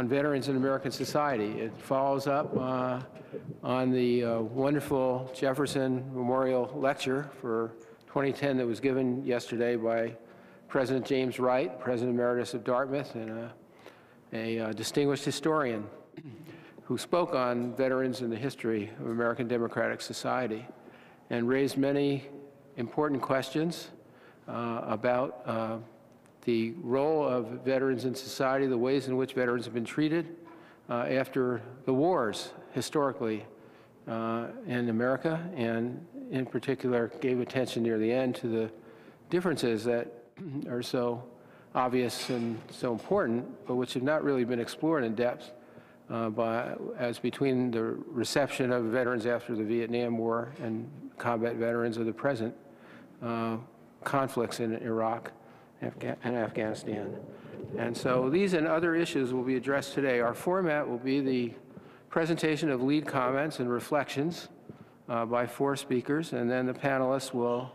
On Veterans in American Society. It follows up uh, on the uh, wonderful Jefferson Memorial Lecture for 2010 that was given yesterday by President James Wright, President Emeritus of Dartmouth, and a, a uh, distinguished historian who spoke on veterans and the history of American Democratic Society and raised many important questions uh, about uh, the role of veterans in society, the ways in which veterans have been treated uh, after the wars historically uh, in America, and in particular gave attention near the end to the differences that are so obvious and so important, but which have not really been explored in depth uh, by, as between the reception of veterans after the Vietnam War and combat veterans of the present uh, conflicts in Iraq Afga- and Afghanistan. And so these and other issues will be addressed today. Our format will be the presentation of lead comments and reflections uh, by four speakers, and then the panelists will,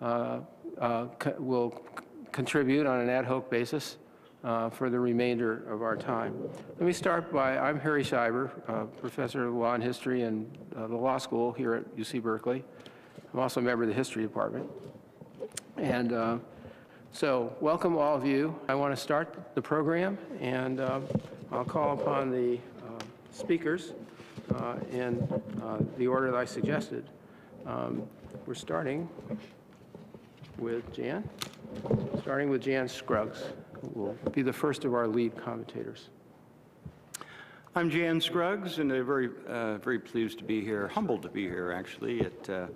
uh, uh, co- will contribute on an ad hoc basis uh, for the remainder of our time. Let me start by, I'm Harry Scheiber, uh, professor of law and history in uh, the law school here at UC Berkeley. I'm also a member of the history department. And so, welcome all of you. I want to start the program, and um, I'll call upon the uh, speakers uh, in uh, the order that I suggested. Um, We're starting with Jan, starting with Jan Scruggs, who will be the first of our lead commentators. I'm Jan Scruggs, and I'm very, uh, very pleased to be here, humbled to be here, actually, at uh,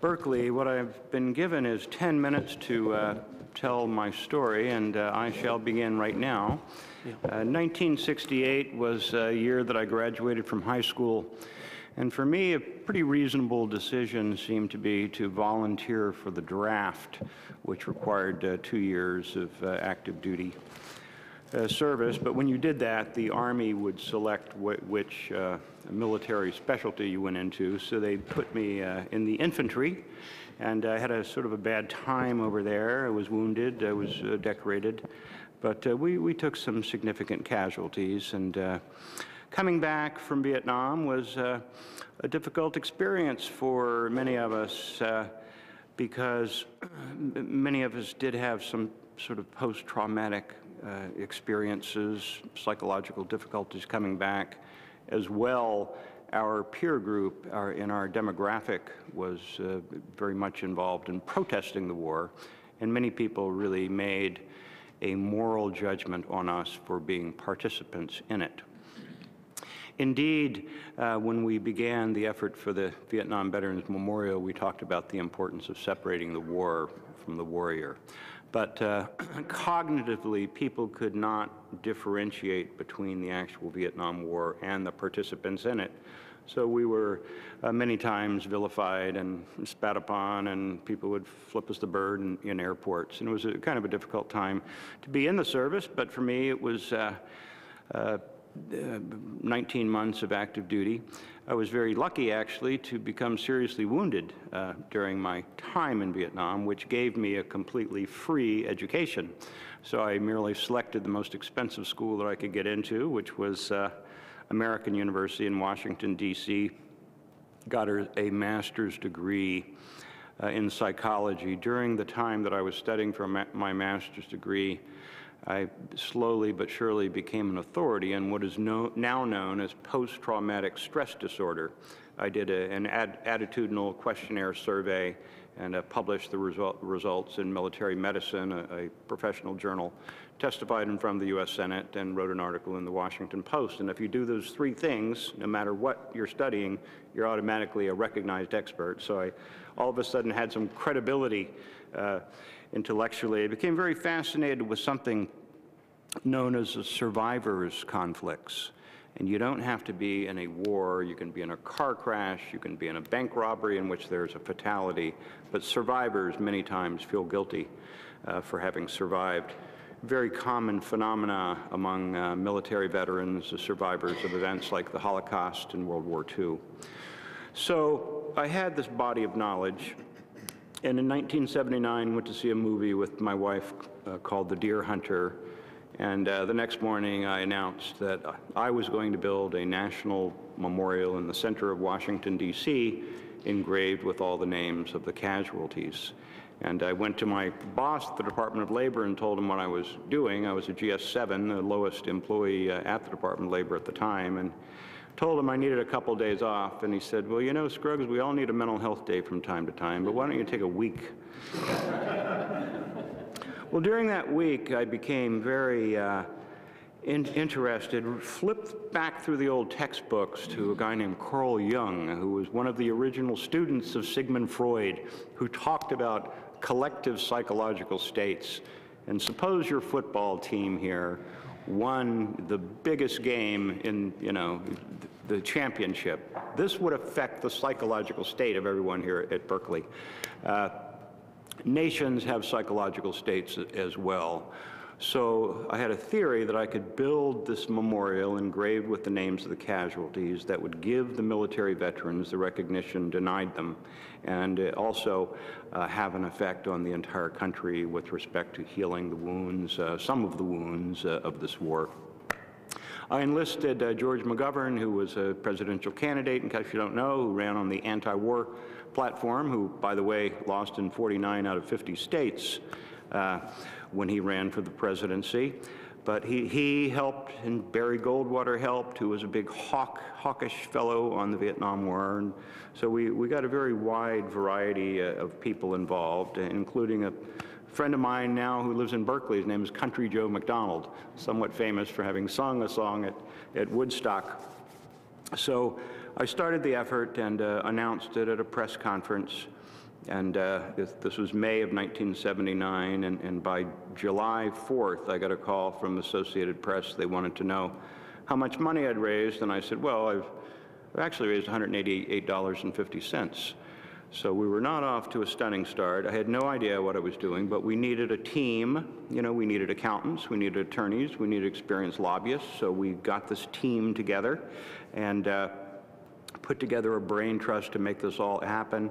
Berkeley. What I've been given is 10 minutes to uh, tell my story, and uh, I shall begin right now. Uh, 1968 was a year that I graduated from high school, and for me, a pretty reasonable decision seemed to be to volunteer for the draft, which required uh, two years of uh, active duty uh, service, but when you did that, the Army would select wh- which uh, military specialty you went into. So they put me uh, in the infantry, and I had a sort of a bad time over there. I was wounded, I was uh, decorated, but uh, we, we took some significant casualties. And uh, coming back from Vietnam was uh, a difficult experience for many of us uh, because many of us did have some sort of post-traumatic uh, experiences, psychological difficulties coming back, as well. Our peer group our, in our demographic was uh, very much involved in protesting the war, and many people really made a moral judgment on us for being participants in it. Indeed, uh, when we began the effort for the Vietnam Veterans Memorial, we talked about the importance of separating the war from the warrior. But uh, cognitively, people could not differentiate between the actual Vietnam War and the participants in it. So we were uh, many times vilified and spat upon, and people would flip us the bird in, in airports. And it was a, kind of a difficult time to be in the service, but for me, it was. Uh, uh, 19 months of active duty. I was very lucky, actually, to become seriously wounded uh, during my time in Vietnam, which gave me a completely free education. So I merely selected the most expensive school that I could get into, which was uh, American University in Washington, D.C. Got a master's degree uh, in psychology. During the time that I was studying for my master's degree, I slowly but surely became an authority on what is no, now known as post-traumatic stress disorder. I did a, an ad, attitudinal questionnaire survey, and uh, published the result, results in Military Medicine, a, a professional journal, testified in front of the U.S. Senate, and wrote an article in the Washington Post. And if you do those three things, no matter what you're studying, you're automatically a recognized expert. So I all of a sudden had some credibility uh, intellectually. I became very fascinated with something known as the survivors' conflicts. And you don't have to be in a war, you can be in a car crash, you can be in a bank robbery in which there's a fatality, but survivors many times feel guilty uh, for having survived. Very common phenomena among uh, military veterans, the survivors of events like the Holocaust and World War II. So I had this body of knowledge, and in 1979 went to see a movie with my wife uh, called The Deer Hunter, and uh, the next morning, I announced that I was going to build a national memorial in the center of Washington, D.C., engraved with all the names of the casualties. And I went to my boss at the Department of Labor and told him what I was doing. I was a GS-7, the lowest employee uh, at the Department of Labor at the time, and told him I needed a couple days off. And he said, well, you know, Scruggs, we all need a mental health day from time to time, but why don't you take a week? Well, during that week, I became very uh, in interested, flipped back through the old textbooks to a guy named Carl Jung, who was one of the original students of Sigmund Freud, who talked about collective psychological states. And suppose your football team here won the biggest game in, you know, the championship. This would affect the psychological state of everyone here at Berkeley. Uh, nations have psychological states as well. So I had a theory that I could build this memorial engraved with the names of the casualties that would give the military veterans the recognition denied them and also uh, have an effect on the entire country with respect to healing the wounds, uh, some of the wounds uh, of this war. I enlisted uh, George McGovern, who was a presidential candidate, in case you don't know, who ran on the anti-war platform, who, by the way, lost in 49 out of 50 states uh, when he ran for the presidency. But he, he helped, and Barry Goldwater helped, who was a big hawk, hawkish fellow on the Vietnam War. And so we, we got a very wide variety uh, of people involved, including a friend of mine now who lives in Berkeley. His name is Country Joe McDonald, somewhat famous for having sung a song at, at Woodstock. So I started the effort and uh, announced it at a press conference. And uh, this, was May of 1979, and, and, by July 4th, I got a call from Associated Press. They wanted to know how much money I'd raised, and I said, well, I've, I've actually raised $188.50. So we were not off to a stunning start. I had no idea what I was doing, but we needed a team. You know, we needed accountants, we needed attorneys, we needed experienced lobbyists. So we got this team together, and uh, put together a brain trust to make this all happen.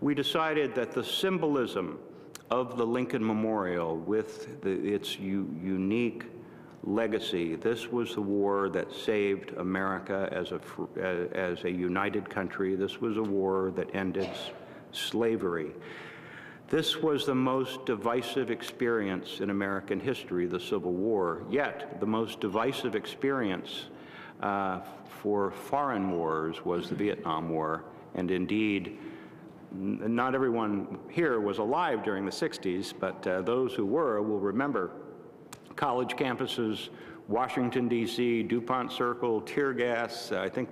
We decided that the symbolism of the Lincoln Memorial with the, its unique legacy, this was the war that saved America as a, as a united country. This was a war that ended slavery. This was the most divisive experience in American history, the Civil War, yet the most divisive experience uh, for foreign wars was the Vietnam War. And indeed, not everyone here was alive during the 60s, but uh, those who were will remember college campuses, Washington, D.C., DuPont Circle, tear gas. Uh, I think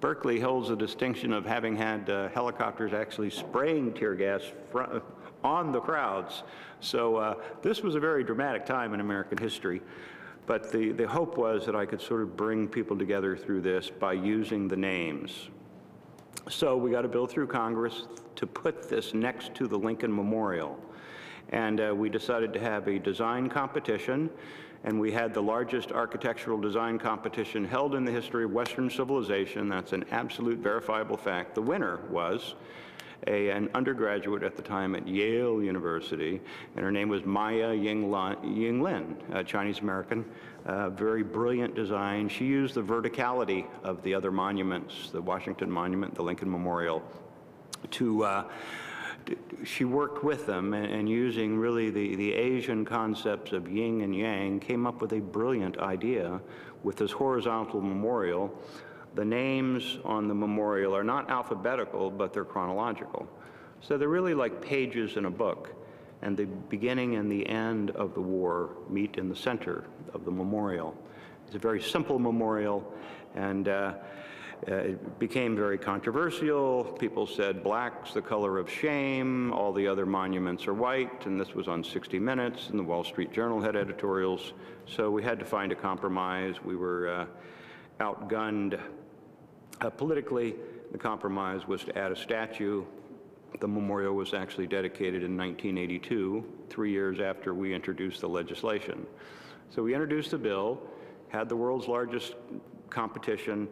Berkeley holds the distinction of having had uh, helicopters actually spraying tear gas on the crowds. So uh, this was a very dramatic time in American history. But the, the hope was that I could sort of bring people together through this by using the names. So we got a bill through Congress to put this next to the Lincoln Memorial. And uh, we decided to have a design competition, and we had the largest architectural design competition held in the history of Western civilization. That's an absolute verifiable fact. The winner was a, an undergraduate at the time at Yale University, and her name was Maya Ying-lin, a Chinese-American, very brilliant design. She used the verticality of the other monuments, the Washington Monument, the Lincoln Memorial, to uh, she worked with them and, and, using really the, the Asian concepts of yin and yang came up with a brilliant idea with this horizontal memorial the names on the memorial are not alphabetical, but they're chronological. So they're really like pages in a book, and the beginning and the end of the war meet in the center of the memorial. It's a very simple memorial, and uh, uh, it became very controversial. People said black's the color of shame, all the other monuments are white, and this was on 60 Minutes, and the Wall Street Journal had editorials. So we had to find a compromise. We were uh, outgunned uh, politically. The compromise was to add a statue. The memorial was actually dedicated in 1982, three years after we introduced the legislation. So we introduced the bill, had the world's largest competition,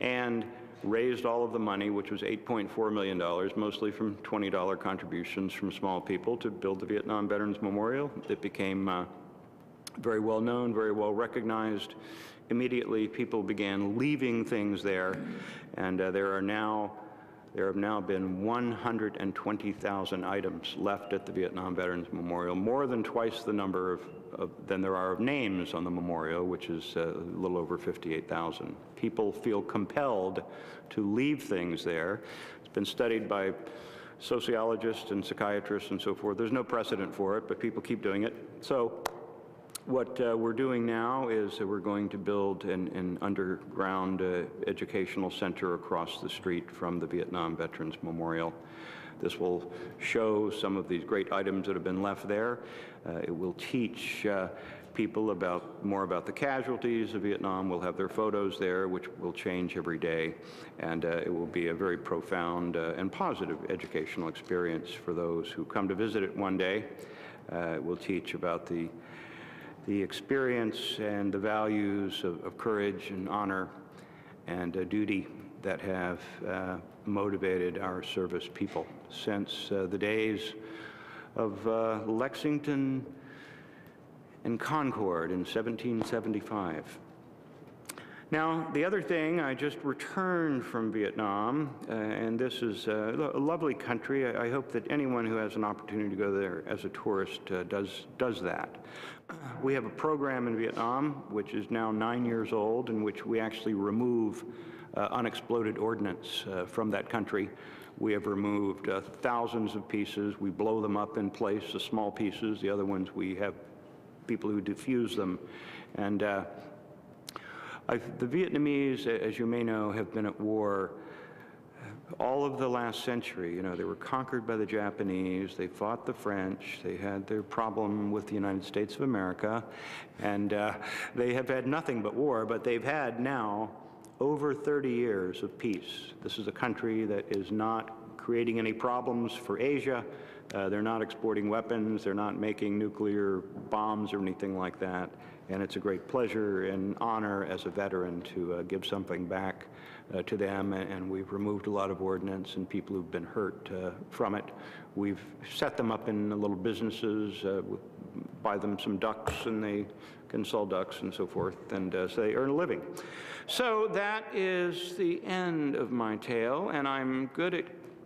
and raised all of the money, which was $8.4 million, mostly from $20 contributions from small people to build the Vietnam Veterans Memorial. It became uh, very well known, very well recognized. Immediately, people began leaving things there, and uh, there are now there have now been 120,000 items left at the Vietnam Veterans Memorial, more than twice the number of, of than there are of names on the memorial, which is uh, a little over 58,000. People feel compelled to leave things there. It's been studied by sociologists and psychiatrists and so forth. There's no precedent for it, but people keep doing it. So what uh, we're doing now is that we're going to build an, an underground uh, educational center across the street from the Vietnam Veterans Memorial. This will show some of these great items that have been left there. Uh, it will teach uh, people about more about the casualties of Vietnam. We'll have their photos there, which will change every day, and uh, it will be a very profound uh, and positive educational experience for those who come to visit it one day. Uh, it will teach about the the experience and the values of, of courage and honor and uh, duty that have uh, motivated our service people since uh, the days of uh, Lexington and Concord in 1775. Now, the other thing, I just returned from Vietnam, uh, and this is uh, a lovely country. I, I, hope that anyone who has an opportunity to go there as a tourist uh, does, does that. We have a program in Vietnam, which is now nine years old, in which we actually remove uh, unexploded ordnance uh, from that country. We have removed uh, thousands of pieces. We blow them up in place, the small pieces. The other ones, we have people who defuse them. And I've, the Vietnamese, as you may know, have been at war all of the last century. You know, they were conquered by the Japanese, they fought the French, they had their problem with the United States of America, and uh, they have had nothing but war, but they've had now over 30 years of peace. This is a country that is not creating any problems for Asia. Uh, they're not exporting weapons, they're not making nuclear bombs or anything like that. And it's a great pleasure and honor as a veteran to uh, give something back uh, to them. And we've removed a lot of ordnance and people who've been hurt uh, from it. We've set them up in little businesses, uh, buy them some ducks, and they can sell ducks and so forth, and uh, so they earn a living. So that is the end of my tale, and I'm good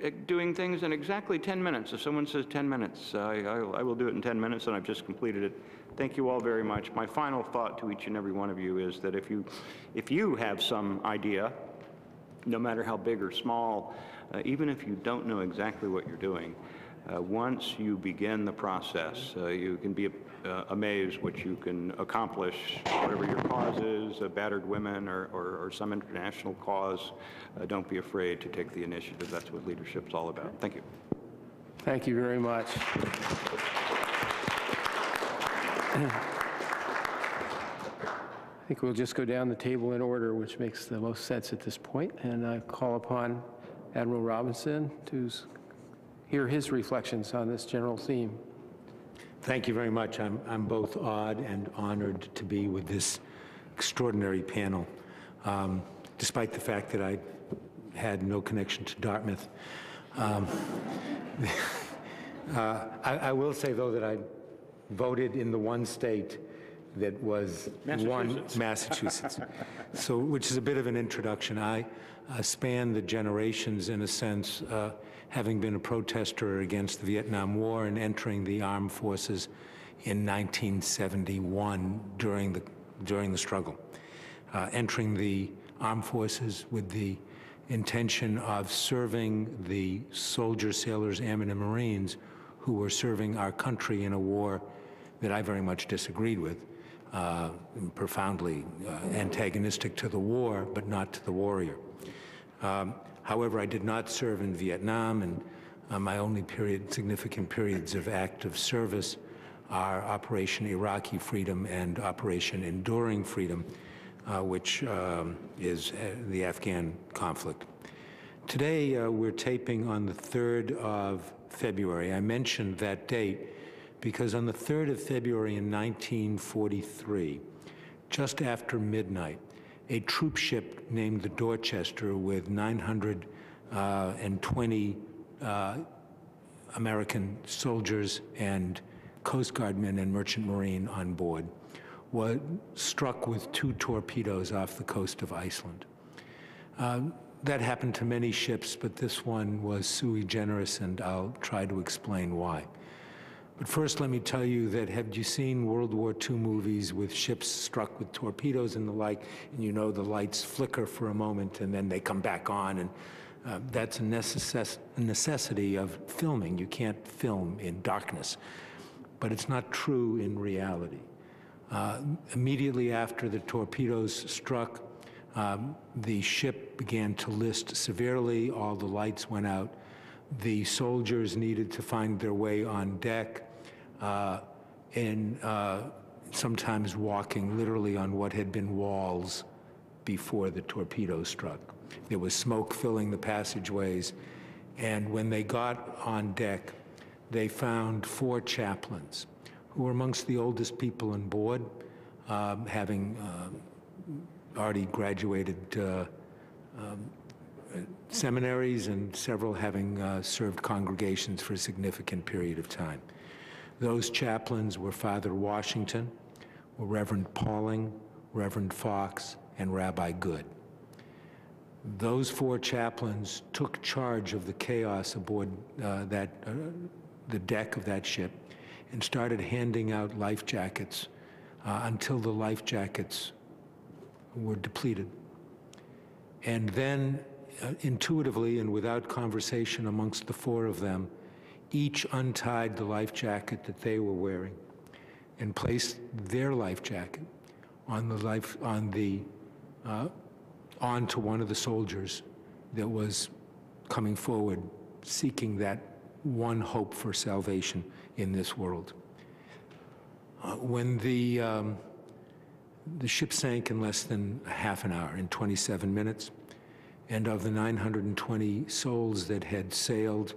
at doing things in exactly 10 minutes. If someone says 10 minutes, I, I, I, will do it in 10 minutes, and I've just completed it. Thank you all very much. My final thought to each and every one of you is that if you, if you have some idea, no matter how big or small, uh, even if you don't know exactly what you're doing, uh, once you begin the process, uh, you can be uh, amazed what you can accomplish, whatever your cause is, battered women or, or, or, some international cause. Uh, don't be afraid to take the initiative. That's what leadership's all about. Thank you. Thank you very much. I think we'll just go down the table in order, which makes the most sense at this point, and I call upon Admiral Robinson to hear his reflections on this general theme. Thank you very much. I'm, I'm both awed and honored to be with this extraordinary panel, um, despite the fact that I had no connection to Dartmouth. Um, uh, I, I, will say, though, that I voted in the one state that was won Massachusetts. so, which is a bit of an introduction. I uh, span the generations in a sense, uh, having been a protester against the Vietnam War and entering the armed forces in 1971 during the during the struggle, uh, entering the armed forces with the intention of serving the soldiers, sailors, airmen, and Marines who were serving our country in a war that I very much disagreed with, uh, profoundly uh, antagonistic to the war, but not to the warrior. Um, however, I did not serve in Vietnam, and uh, my only period, significant periods of active service are Operation Iraqi Freedom and Operation Enduring Freedom, uh, which um, is uh, the Afghan conflict. Today, uh, we're taping on the 3rd of February. I mentioned that date because on the 3rd of February in 1943, just after midnight, a troop ship named the Dorchester with 920 uh, American soldiers and Coast Guard men and Merchant Marine on board was struck with two torpedoes off the coast of Iceland. Uh, that happened to many ships, but this one was sui generis, and I'll try to explain why. But first, let me tell you that have you seen World War II movies with ships struck with torpedoes and the like, and you know the lights flicker for a moment and then they come back on, and uh, that's a, necess a necessity of filming. You can't film in darkness. But it's not true in reality. Uh, immediately after the torpedoes struck, um, the ship began to list severely. All the lights went out. The soldiers needed to find their way on deck, uh, and uh, sometimes walking literally on what had been walls before the torpedo struck. There was smoke filling the passageways, and when they got on deck, they found four chaplains who were amongst the oldest people on board, um, having um, already graduated uh, um, seminaries and several having uh, served congregations for a significant period of time. Those chaplains were Father Washington, Reverend Poling, Reverend Fox, and Rabbi Goode. Those four chaplains took charge of the chaos aboard uh, that, uh, the deck of that ship and started handing out life jackets uh, until the life jackets were depleted. And then, uh, intuitively and without conversation amongst the four of them, each untied the life jacket that they were wearing and placed their life jacket on the life on the uh, onto one of the soldiers that was coming forward, seeking that one hope for salvation in this world. Uh, when the um, the ship sank in less than half an hour, in 27 minutes. And of the 920 souls that had sailed,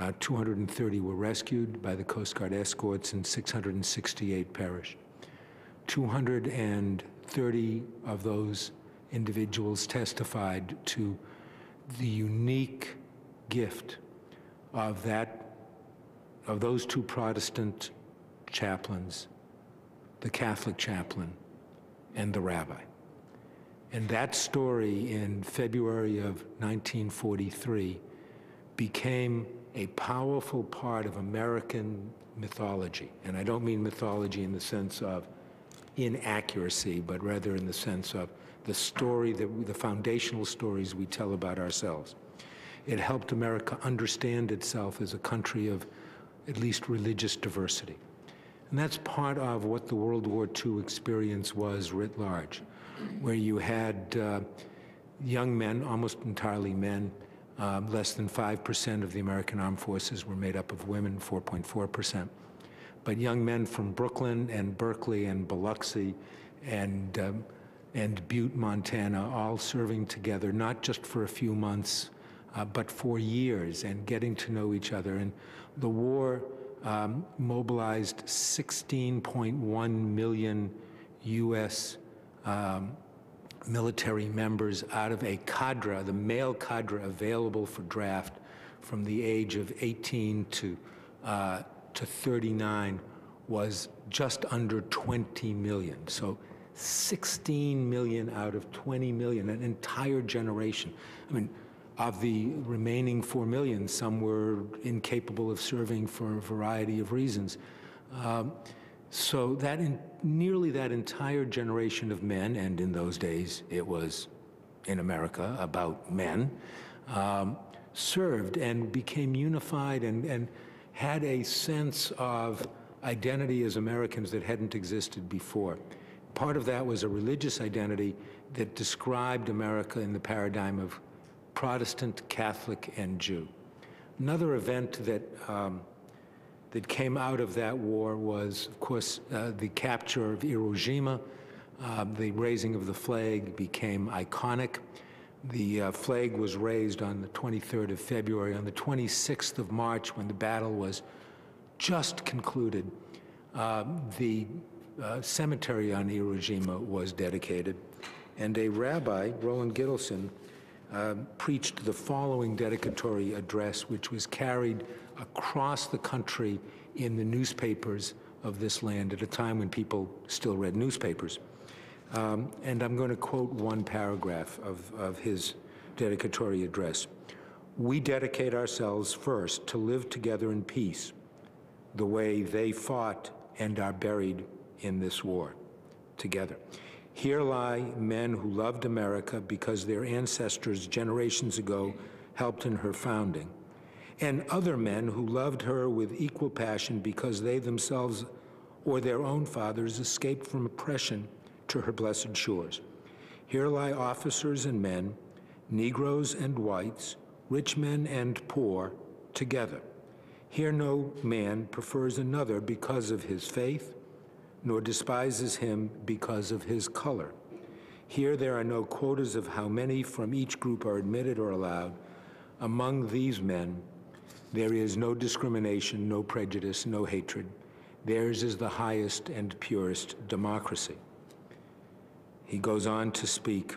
uh, 230 were rescued by the Coast Guard escorts and 668 perished. 230 of those individuals testified to the unique gift of that, of those two Protestant chaplains, the Catholic chaplain and the rabbi. And that story in February of 1943 became a powerful part of American mythology. And I don't mean mythology in the sense of inaccuracy, but rather in the sense of the story, that we, the foundational stories we tell about ourselves. It helped America understand itself as a country of at least religious diversity. And that's part of what the World War II experience was writ large, where you had uh, young men, almost entirely men, uh, less than 5% of the American armed forces were made up of women, 4.4%. But young men from Brooklyn and Berkeley and Biloxi and, um, and Butte, Montana, all serving together, not just for a few months, uh, but for years and getting to know each other. And the war um, mobilized 16.1 million U.S. Um, military members out of a cadre, the male cadre available for draft from the age of 18 to, uh, to 39 was just under 20 million. So 16 million out of 20 million, an entire generation. I mean, of the remaining 4 million, some were incapable of serving for a variety of reasons. Um, so that in, nearly that entire generation of men, and in those days it was in America about men, um, served and became unified and, and had a sense of identity as Americans that hadn't existed before. Part of that was a religious identity that described America in the paradigm of Protestant, Catholic, and Jew. Another event that um, that came out of that war was, of course, uh, the capture of Iwo Jima. Uh, the raising of the flag became iconic. The uh, flag was raised on the 23rd of February. On the 26th of March, when the battle was just concluded, uh, the uh, cemetery on Iwo Jima was dedicated, and a rabbi, Roland Gittelsohn, uh, preached the following dedicatory address, which was carried across the country in the newspapers of this land at a time when people still read newspapers. Um, and I'm going to quote one paragraph of, of his dedicatory address. We dedicate ourselves first to live together in peace, the way they fought and are buried in this war together. Here lie men who loved America because their ancestors generations ago helped in her founding, and other men who loved her with equal passion because they themselves or their own fathers escaped from oppression to her blessed shores. Here lie officers and men, Negroes and whites, rich men and poor, together. Here no man prefers another because of his faith, nor despises him because of his color. Here there are no quotas of how many from each group are admitted or allowed. Among these men, there is no discrimination, no prejudice, no hatred. Theirs is the highest and purest democracy. He goes on to speak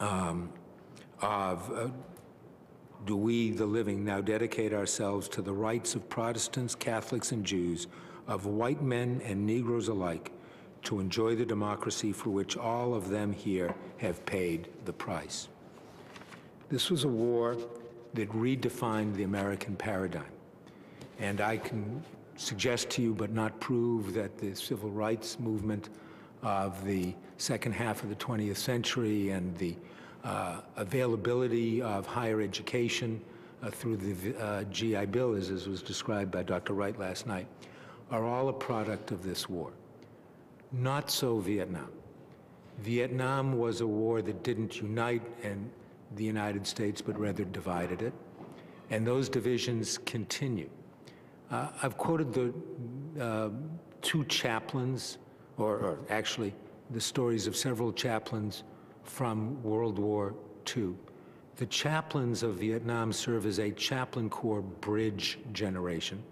um, of uh, do we, the living, now dedicate ourselves to the rights of Protestants, Catholics, and Jews, of white men and Negroes alike, to enjoy the democracy for which all of them here have paid the price. This was a war that redefined the American paradigm. And I can suggest to you, but not prove, that the civil rights movement of the second half of the 20th century and the uh, availability of higher education uh, through the uh, GI Bill, as, as was described by Dr. Wright last night, are all a product of this war. Not so Vietnam. Vietnam was a war that didn't unite and the United States, but rather divided it. And those divisions continue. Uh, I've quoted the uh, two chaplains, or, or actually the stories of several chaplains from World War II. The chaplains of Vietnam serve as a chaplain corps bridge generation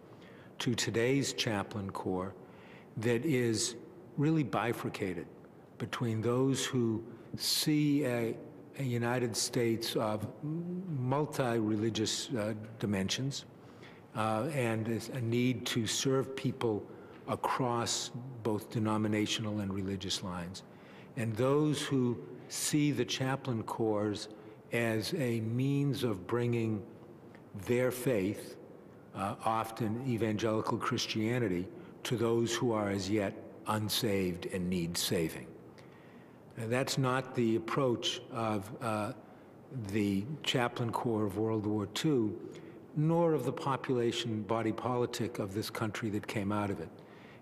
to today's chaplain corps that is really bifurcated between those who see a, a United States of multi-religious uh, dimensions uh, and a need to serve people across both denominational and religious lines. And those who see the chaplain corps as a means of bringing their faith uh, often evangelical Christianity, to those who are as yet unsaved and need saving. That's not the approach of uh, the chaplain corps of World War II, nor of the population body politic of this country that came out of it.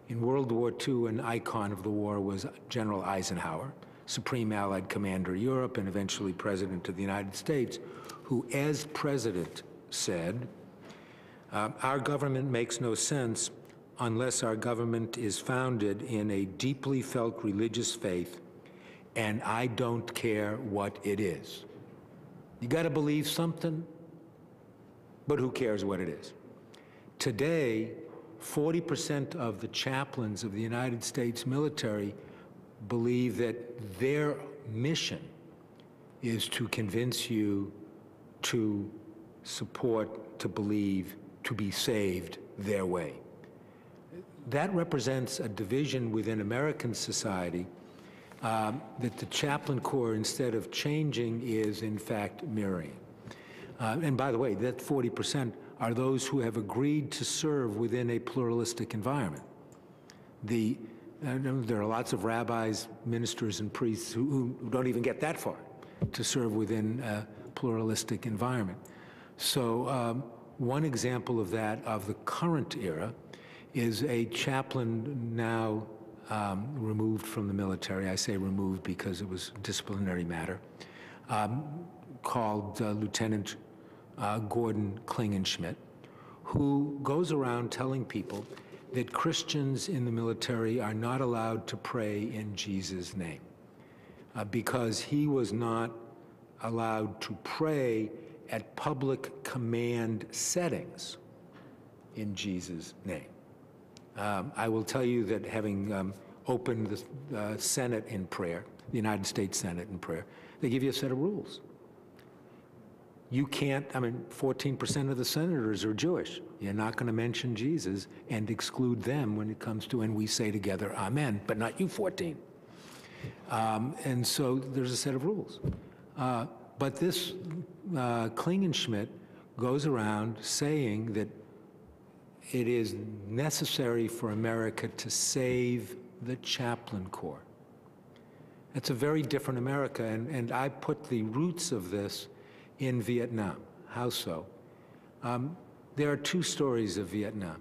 In World War II, an icon of the war was General Eisenhower, Supreme Allied Commander of Europe and eventually President of the United States, who, as president, said, uh, our government makes no sense unless our government is founded in a deeply felt religious faith, and I don't care what it is. You got to believe something, but who cares what it is? Today, 40% of the chaplains of the United States military believe that their mission is to convince you to support, to believe to be saved their way. That represents a division within American society um, that the chaplain corps, instead of changing, is in fact mirroring. Uh, and by the way, that 40% are those who have agreed to serve within a pluralistic environment. The, uh, there are lots of rabbis, ministers, and priests who, who don't even get that far. to serve within a pluralistic environment. So um, one example of that, of the current era, is a chaplain now um, removed from the military. I say removed because it was a disciplinary matter, um, called uh, Lieutenant uh, Gordon Klingenschmitt, who goes around telling people that Christians in the military are not allowed to pray in Jesus' name uh, because he was not allowed to pray at public command settings in Jesus' name. Um, I will tell you that having um, opened the uh, Senate in prayer, the United States Senate in prayer, they give you a set of rules. You can't, I mean, 14% of the senators are Jewish. You're not going to mention Jesus and exclude them when it comes to, and we say together, Amen, but not you 14. Um, and so there's a set of rules. Uh, but this uh, Klingenschmitt goes around saying that it is necessary for America to save the chaplain corps. That's a very different America, and, and I put the roots of this in Vietnam. How so? Um, there are two stories of Vietnam.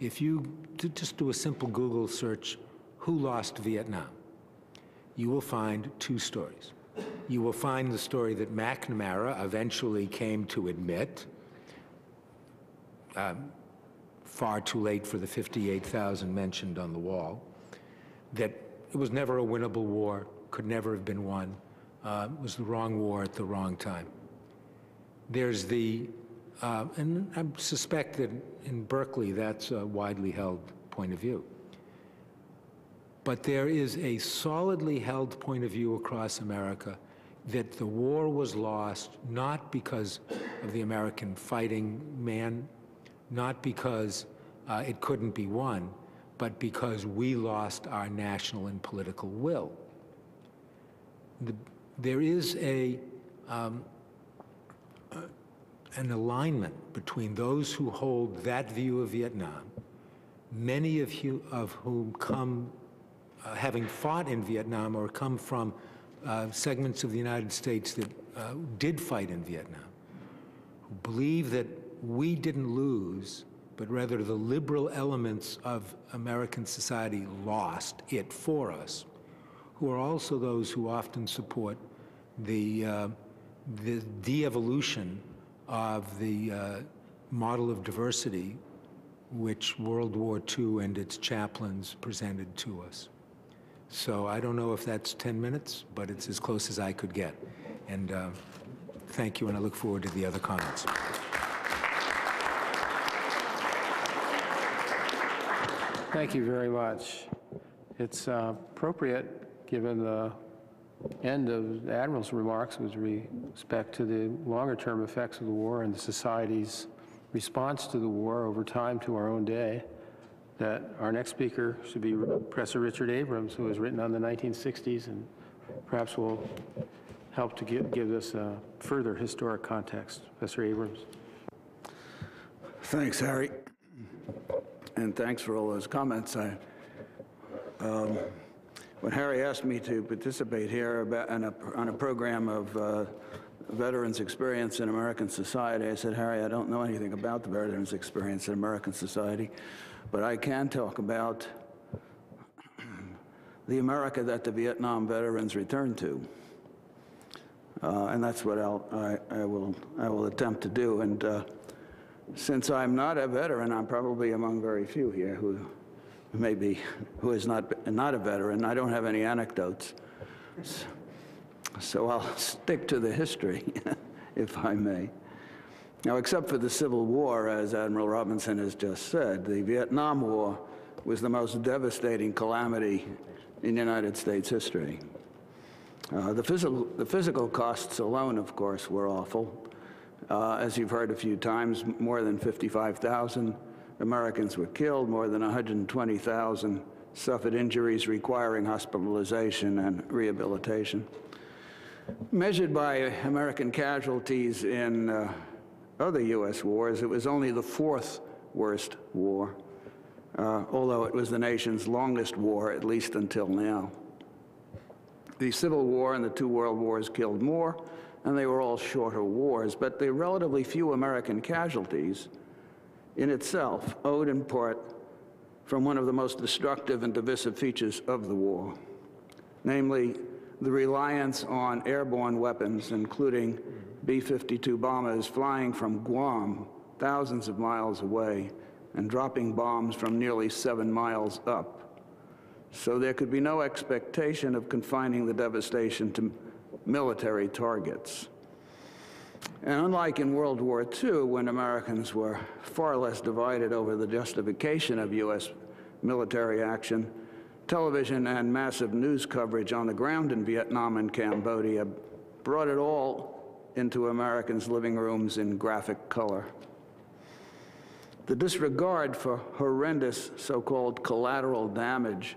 If you just do a simple Google search, who lost Vietnam? You will find two stories. You will find the story that McNamara eventually came to admit, um, far too late for the 58,000 mentioned on the wall, that it was never a winnable war, could never have been won, uh, was the wrong war at the wrong time. There's the, uh, and I suspect that in Berkeley that's a widely held point of view. But there is a solidly held point of view across America that the war was lost not because of the American fighting man, not because uh, it couldn't be won, but because we lost our national and political will. The, there is a, um, uh, an alignment between those who hold that view of Vietnam, many of, you, of whom come uh, having fought in Vietnam or come from uh, segments of the United States that uh, did fight in Vietnam, who believe that we didn't lose, but rather the liberal elements of American society lost it for us, who are also those who often support the, uh, the de-evolution of the uh, model of diversity which World War II and its chaplains presented to us. So I don't know if that's 10 minutes, but it's as close as I could get. And uh, thank you, and I look forward to the other comments. Thank you very much. It's uh, appropriate, given the end of the Admiral's remarks with respect to the longer-term effects of the war and the society's response to the war over time to our own day, that our next speaker should be Professor Richard Abrams, who has written on the 1960s and perhaps will help to give, give us a further historic context. Professor Abrams. Thanks, Harry. And thanks for all those comments. I, um, when Harry asked me to participate here about, on, a, on a program of uh, veterans' experience in American society, I said, Harry, I don't know anything about the veterans' experience in American society. But I can talk about the America that the Vietnam veterans returned to. Uh, and that's what I'll, I, I, will, I will attempt to do. And uh, since I'm not a veteran, I'm probably among very few here who maybe who is not, not a veteran. I don't have any anecdotes. So I'll stick to the history, if I may. Now, except for the Civil War, as Admiral Robinson has just said, the Vietnam War was the most devastating calamity in United States history. Uh, the, physical, the physical costs alone, of course, were awful. Uh, as you've heard a few times, more than 55,000 Americans were killed, more than 120,000 suffered injuries requiring hospitalization and rehabilitation. Measured by American casualties in uh, other U.S. wars, it was only the fourth worst war, uh, although it was the nation's longest war, at least until now. The Civil War and the two World Wars killed more, and they were all shorter wars, but the relatively few American casualties in itself owed in part from one of the most destructive and divisive features of the war, namely the reliance on airborne weapons, including B-52 bombers flying from Guam, thousands of miles away, and dropping bombs from nearly seven miles up. So there could be no expectation of confining the devastation to military targets. And unlike in World War II, when Americans were far less divided over the justification of U.S. military action, television and massive news coverage on the ground in Vietnam and Cambodia brought it all into Americans' living rooms in graphic color. The disregard for horrendous so-called collateral damage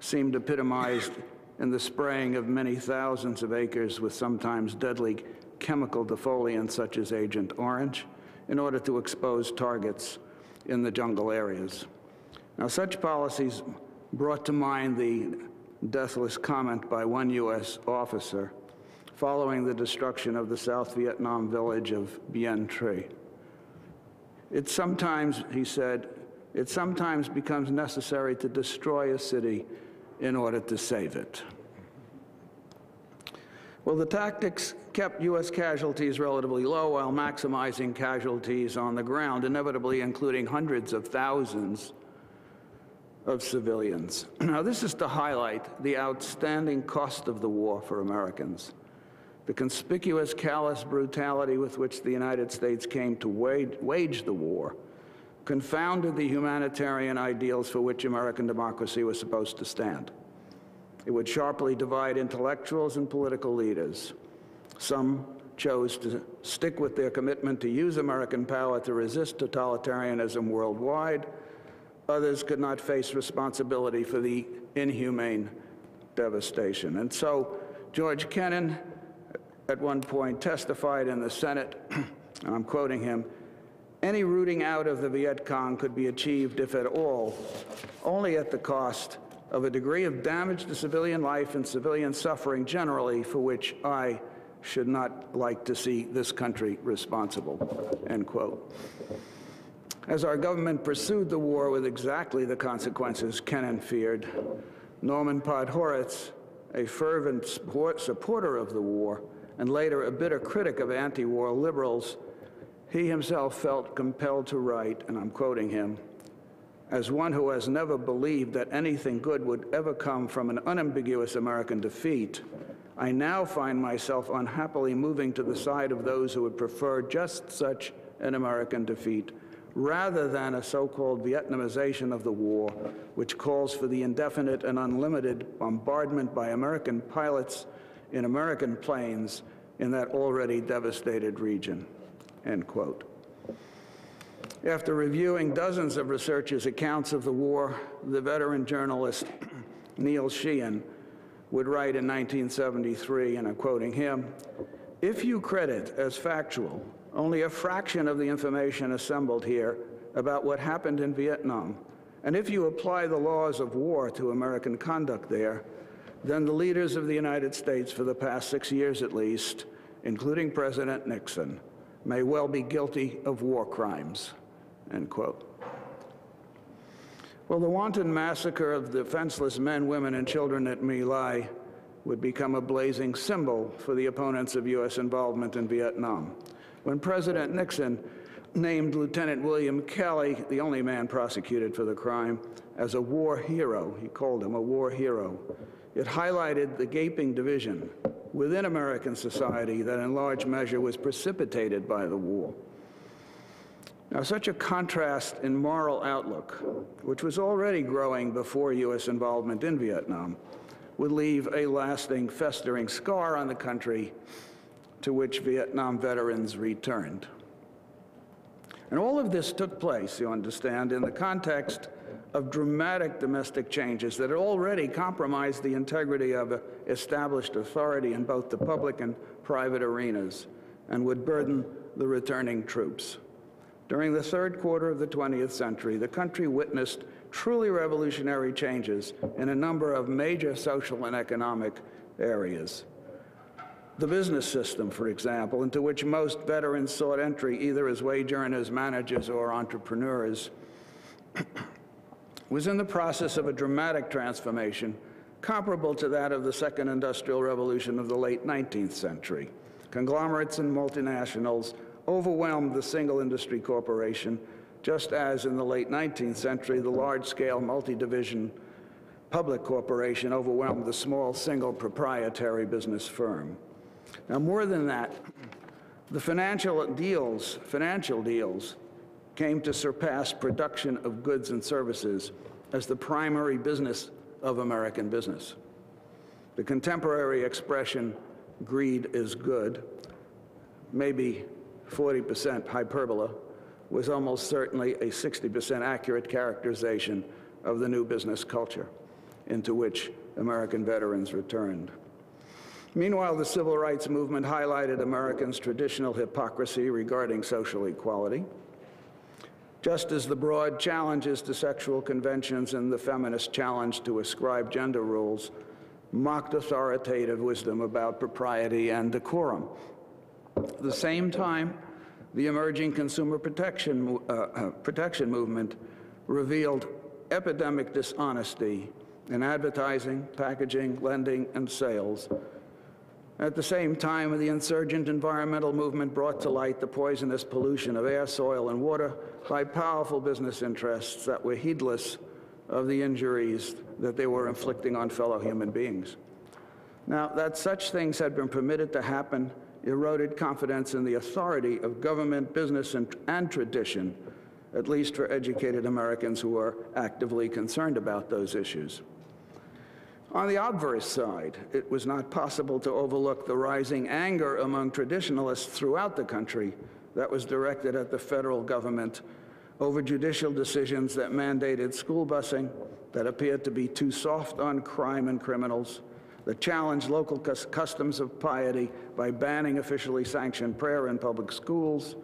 seemed epitomized in the spraying of many thousands of acres with sometimes deadly chemical defoliants such as Agent Orange in order to expose targets in the jungle areas. Now, such policies brought to mind the deathless comment by one U.S. officer following the destruction of the South Vietnam village of Ben Tre. It sometimes, he said, it sometimes becomes necessary to destroy a city in order to save it. Well, the tactics kept U.S. casualties relatively low while maximizing casualties on the ground, inevitably including hundreds of thousands of civilians. Now, this is to highlight the outstanding cost of the war for Americans, the conspicuous callous brutality with which the United States came to wage, wage the war, confounded the humanitarian ideals for which American democracy was supposed to stand. It would sharply divide intellectuals and political leaders. Some chose to stick with their commitment to use American power to resist totalitarianism worldwide, Others could not face responsibility for the inhumane devastation. And so George Kennan at one point testified in the Senate, and I'm quoting him, any rooting out of the Viet Cong could be achieved, if at all, only at the cost of a degree of damage to civilian life and civilian suffering generally, for which I should not like to see this country responsible, end quote. As our government pursued the war with exactly the consequences Kennan feared, Norman Podhoretz, a fervent support, supporter of the war and later a bitter critic of anti-war liberals, he himself felt compelled to write, and I'm quoting him, as one who has never believed that anything good would ever come from an unambiguous American defeat, I now find myself unhappily moving to the side of those who would prefer just such an American defeat rather than a so-called Vietnamization of the war, which calls for the indefinite and unlimited bombardment by American pilots in American planes in that already devastated region, end quote. After reviewing dozens of researchers' accounts of the war, the veteran journalist Neil Sheehan would write in 1973, and I'm quoting him, if you credit as factual only a fraction of the information assembled here about what happened in Vietnam. And if you apply the laws of war to American conduct there, then the leaders of the United States for the past six years at least, including President Nixon, may well be guilty of war crimes, end quote. Well, the wanton massacre of defenseless men, women, and children at My Lai would become a blazing symbol for the opponents of U.S. involvement in Vietnam when President Nixon named Lieutenant William Calley, the only man prosecuted for the crime, as a war hero. He called him a war hero. It highlighted the gaping division within American society that in large measure was precipitated by the war. Now, such a contrast in moral outlook, which was already growing before U.S. involvement in Vietnam, would leave a lasting, festering scar on the country to which Vietnam veterans returned. And all of this took place, you understand, in the context of dramatic domestic changes that had already compromised the integrity of established authority in both the public and private arenas and would burden the returning troops. During the third quarter of the 20th century, the country witnessed truly revolutionary changes in a number of major social and economic areas. The business system, for example, into which most veterans sought entry either as wage earners, managers, or entrepreneurs, was in the process of a dramatic transformation comparable to that of the second industrial revolution of the late 19th century. Conglomerates and multinationals overwhelmed the single industry corporation, just as in the late 19th century, the large-scale multi-division public corporation overwhelmed the small single proprietary business firm. Now, more than that, the financial deals, financial deals came to surpass production of goods and services as the primary business of American business. The contemporary expression, greed is good, maybe 40% hyperbola, was almost certainly a 60% accurate characterization of the new business culture into which American veterans returned. Meanwhile, the civil rights movement highlighted Americans' traditional hypocrisy regarding social equality, just as the broad challenges to sexual conventions and the feminist challenge to ascribe gender rules mocked authoritative wisdom about propriety and decorum. At the same time, the emerging consumer protection, uh, uh, protection movement revealed epidemic dishonesty in advertising, packaging, lending, and sales at the same time, the insurgent environmental movement brought to light the poisonous pollution of air, soil, and water by powerful business interests that were heedless of the injuries that they were inflicting on fellow human beings. Now, that such things had been permitted to happen eroded confidence in the authority of government, business, and, and tradition, at least for educated Americans who are actively concerned about those issues. On the obverse side, it was not possible to overlook the rising anger among traditionalists throughout the country that was directed at the federal government over judicial decisions that mandated school busing, that appeared to be too soft on crime and criminals, that challenged local customs of piety by banning officially sanctioned prayer in public schools,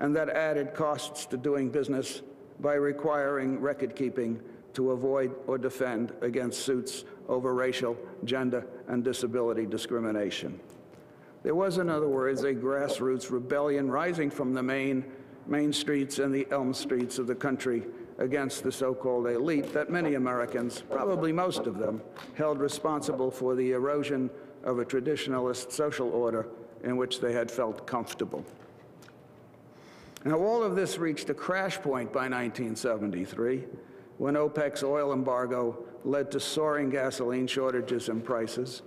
and that added costs to doing business by requiring record keeping to avoid or defend against suits over racial, gender, and disability discrimination. There was, in other words, a grassroots rebellion rising from the main, main streets and the elm streets of the country against the so-called elite that many Americans, probably most of them, held responsible for the erosion of a traditionalist social order in which they had felt comfortable. Now, all of this reached a crash point by 1973 when OPEC's oil embargo led to soaring gasoline shortages and prices,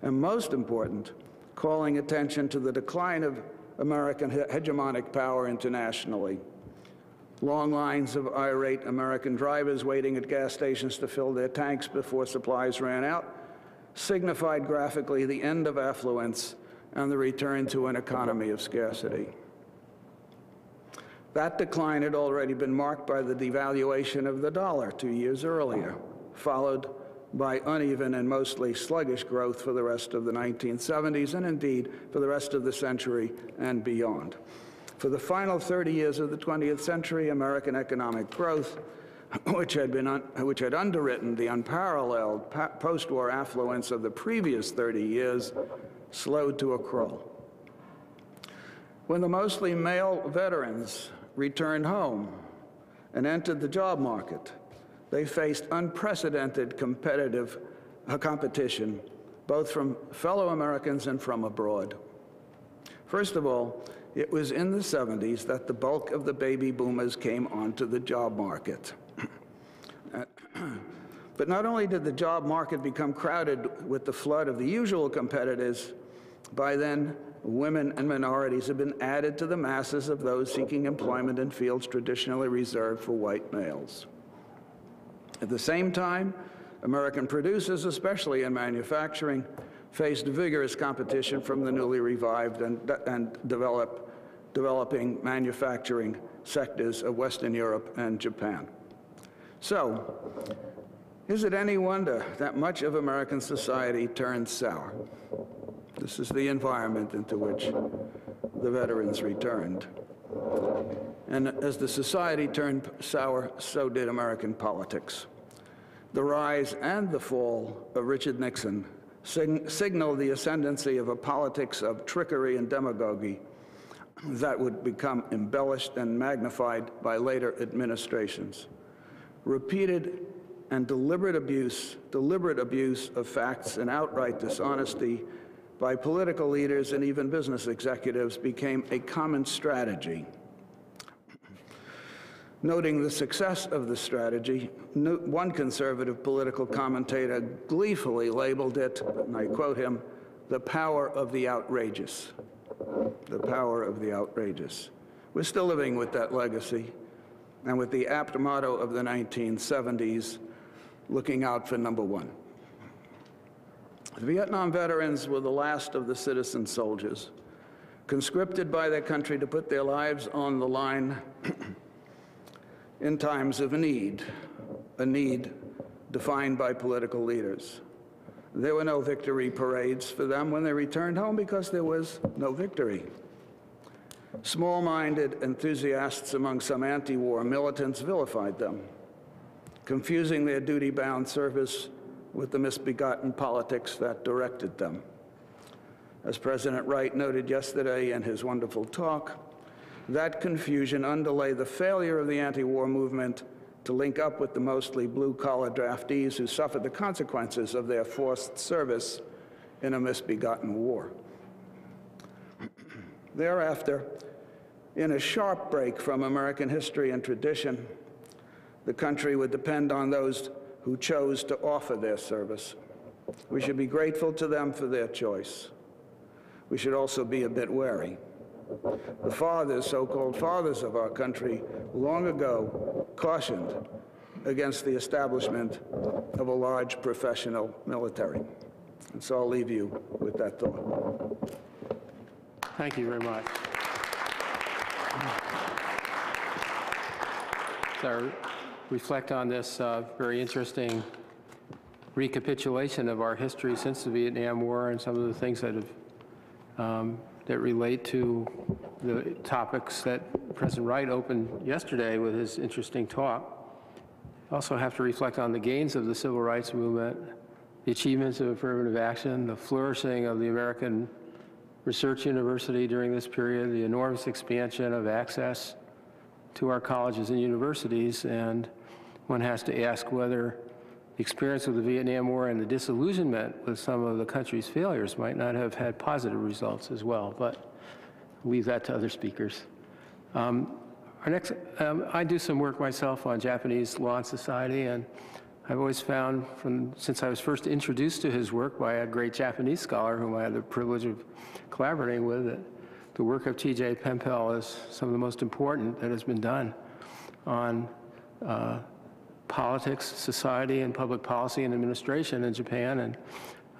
and most important, calling attention to the decline of American hegemonic power internationally. Long lines of irate American drivers waiting at gas stations to fill their tanks before supplies ran out signified graphically the end of affluence and the return to an economy of scarcity. That decline had already been marked by the devaluation of the dollar two years earlier, followed by uneven and mostly sluggish growth for the rest of the 1970s and indeed for the rest of the century and beyond. For the final 30 years of the 20th century, American economic growth, which had, been which had underwritten the unparalleled post-war affluence of the previous 30 years, slowed to a crawl. When the mostly male veterans returned home and entered the job market. They faced unprecedented competitive uh, competition, both from fellow Americans and from abroad. First of all, it was in the 70s that the bulk of the baby boomers came onto the job market. but not only did the job market become crowded with the flood of the usual competitors, by then women and minorities had been added to the masses of those seeking employment in fields traditionally reserved for white males. At the same time, American producers, especially in manufacturing, faced vigorous competition from the newly revived and, and develop, developing manufacturing sectors of Western Europe and Japan. So, is it any wonder that much of American society turned sour? This is the environment into which the veterans returned. And as the society turned sour, so did American politics. The rise and the fall of Richard Nixon sig- signaled the ascendancy of a politics of trickery and demagoguery that would become embellished and magnified by later administrations. Repeated and deliberate abuse, deliberate abuse of facts and outright dishonesty by political leaders and even business executives became a common strategy. Noting the success of the strategy, one conservative political commentator gleefully labeled it, and I quote him, "the power of the outrageous." The power of the outrageous. We're still living with that legacy and with the apt motto of the 1970s, looking out for number one. The Vietnam veterans were the last of the citizen soldiers, conscripted by their country to put their lives on the line in times of need, a need defined by political leaders. There were no victory parades for them when they returned home because there was no victory. Small-minded enthusiasts among some anti-war militants vilified them, confusing their duty-bound service with the misbegotten politics that directed them. As President Wright noted yesterday in his wonderful talk, that confusion underlay the failure of the anti-war movement to link up with the mostly blue-collar draftees who suffered the consequences of their forced service in a misbegotten war. Thereafter, in a sharp break from American history and tradition, the country would depend on those who chose to offer their service. We should be grateful to them for their choice. We should also be a bit wary. The fathers, so-called fathers of our country, long ago cautioned against the establishment of a large professional military. And so I'll leave you with that thought. Thank you very much. So reflect on this uh, very interesting recapitulation of our history since the Vietnam War and some of the things that have, um, that relate to the topics that President Wright opened yesterday with his interesting talk. Also have to reflect on the gains of the civil rights movement, the achievements of affirmative action, the flourishing of the American Research University during this period, the enormous expansion of access to our colleges and universities, and one has to ask whether the experience of the Vietnam War and the disillusionment with some of the country's failures might not have had positive results as well, but leave that to other speakers. Um, our next, um, I do some work myself on Japanese law and society, and I've always found from, since I was first introduced to his work by a great Japanese scholar whom I had the privilege of collaborating with, that the work of T.J. Pempel is some of the most important that has been done on uh, politics, society, and public policy and administration in Japan. And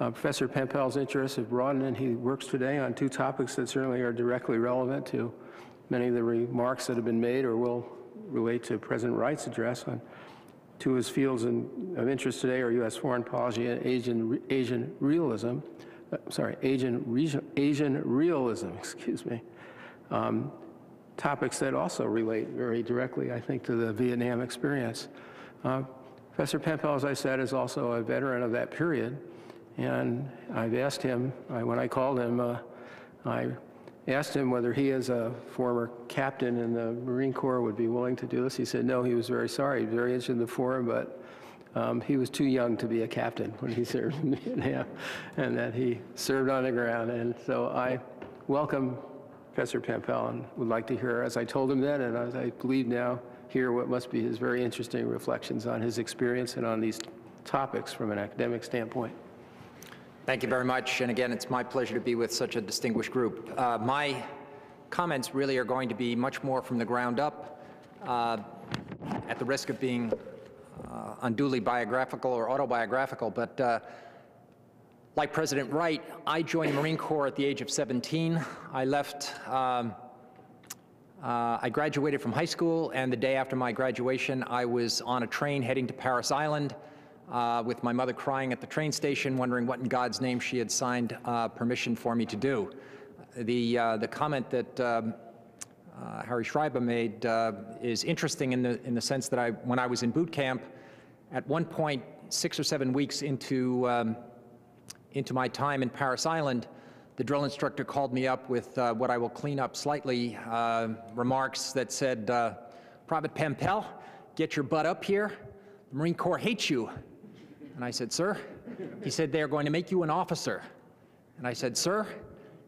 uh, Professor Pempel's interests have broadened, and he works today on two topics that certainly are directly relevant to many of the remarks that have been made or will relate to President Wright's address on two of his fields in, of interest today are U.S. foreign policy and Asian, Asian realism. Uh, sorry, Asian, region, Asian realism, excuse me. Um, topics that also relate very directly, I think, to the Vietnam experience. Uh, Professor Pempel, as I said, is also a veteran of that period. And I've asked him, I, when I called him, uh, I asked him whether he, as a former captain in the Marine Corps, would be willing to do this. He said no, he was very sorry. He was very interested in the forum, but um, he was too young to be a captain when he served in Vietnam, and that he served on the ground. And so I welcome Professor Pempel and would like to hear, as I told him then, and as I believe now, hear what must be his very interesting reflections on his experience and on these topics from an academic standpoint. Thank you very much. And again, it's my pleasure to be with such a distinguished group. Uh, my comments really are going to be much more from the ground up, uh, at the risk of being uh, unduly biographical or autobiographical. But uh, like President Wright, I joined the Marine Corps at the age of 17. I left. Um, uh, I graduated from high school, and the day after my graduation, I was on a train heading to Parris Island uh, with my mother crying at the train station, wondering what in God's name she had signed uh, permission for me to do. The, uh, the comment that um, uh, Harry Scheiber made uh, is interesting in the, in the sense that I, when I was in boot camp, at one point, six or seven weeks into um, into my time in Parris Island, the drill instructor called me up with uh, what I will clean up slightly uh, remarks that said, uh, Private Pempel, get your butt up here. The Marine Corps hates you. And I said, Sir? He said, They're going to make you an officer. And I said, Sir?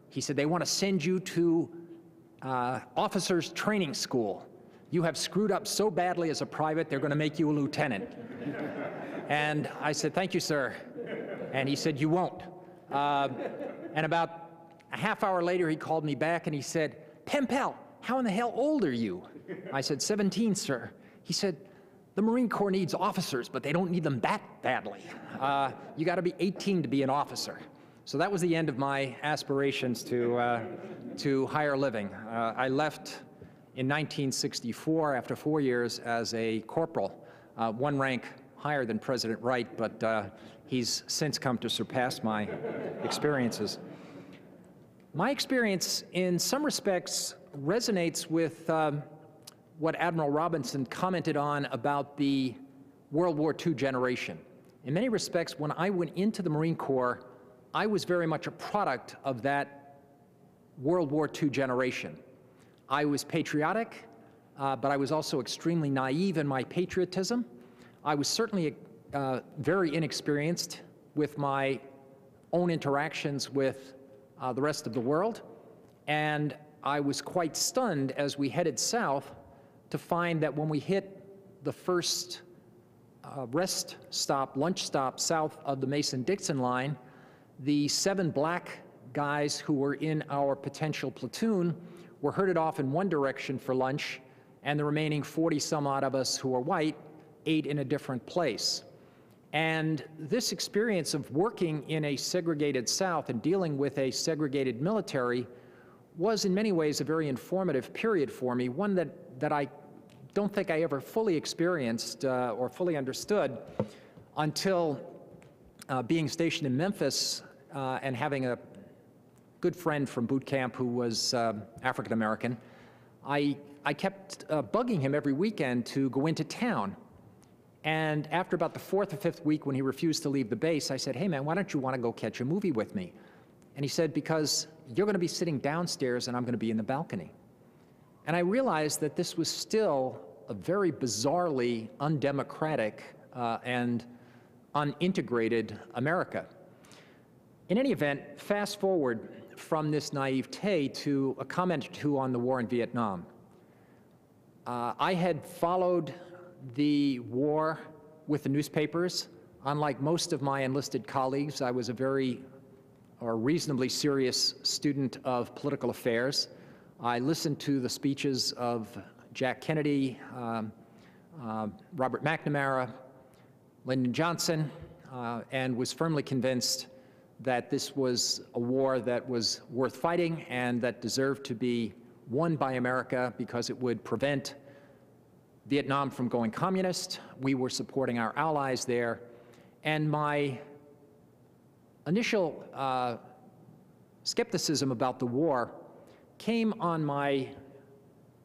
He said, They want to send you to uh, officers' training school. You have screwed up so badly as a private, they're going to make you a lieutenant. and I said, Thank you, sir. And he said, You won't. Uh, and about a half hour later, he called me back and he said, Pempel, how in the hell old are you? I said, 17, sir. He said, The Marine Corps needs officers, but they don't need them that badly. Uh, you got to be 18 to be an officer. So that was the end of my aspirations to, uh, to higher living. Uh, I left in 1964 after four years as a corporal, uh, one rank higher than President Wright, but uh, he's since come to surpass my experiences. My experience, in some respects, resonates with um, what Admiral Robinson commented on about the World War II generation. In many respects, when I went into the Marine Corps, I was very much a product of that World War II generation. I was patriotic, uh, but I was also extremely naive in my patriotism. I was certainly uh, very inexperienced with my own interactions with uh, the rest of the world. And I was quite stunned as we headed south to find that when we hit the first uh, rest stop, lunch stop south of the Mason-Dixon line, the seven black guys who were in our potential platoon were herded off in one direction for lunch, and the remaining 40 some odd of us who were white ate in a different place. And this experience of working in a segregated South and dealing with a segregated military was in many ways a very informative period for me, one that, that I don't think I ever fully experienced uh, or fully understood until uh, being stationed in Memphis uh, and having a good friend from boot camp who was uh, African American. I, I kept uh, bugging him every weekend to go into town and after about the fourth or fifth week, when he refused to leave the base, I said, Hey, man, why don't you want to go catch a movie with me? And he said, Because you're going to be sitting downstairs and I'm going to be in the balcony. And I realized that this was still a very bizarrely undemocratic uh, and unintegrated America. In any event, fast forward from this naivete to a comment or two on the war in Vietnam. Uh, I had followed the war with the newspapers. Unlike most of my enlisted colleagues, I was a very or reasonably serious student of political affairs. I listened to the speeches of Jack Kennedy, um, uh, Robert McNamara, Lyndon Johnson, uh, and was firmly convinced that this was a war that was worth fighting and that deserved to be won by America because it would prevent Vietnam from going communist. We were supporting our allies there. And my initial uh, skepticism about the war came on my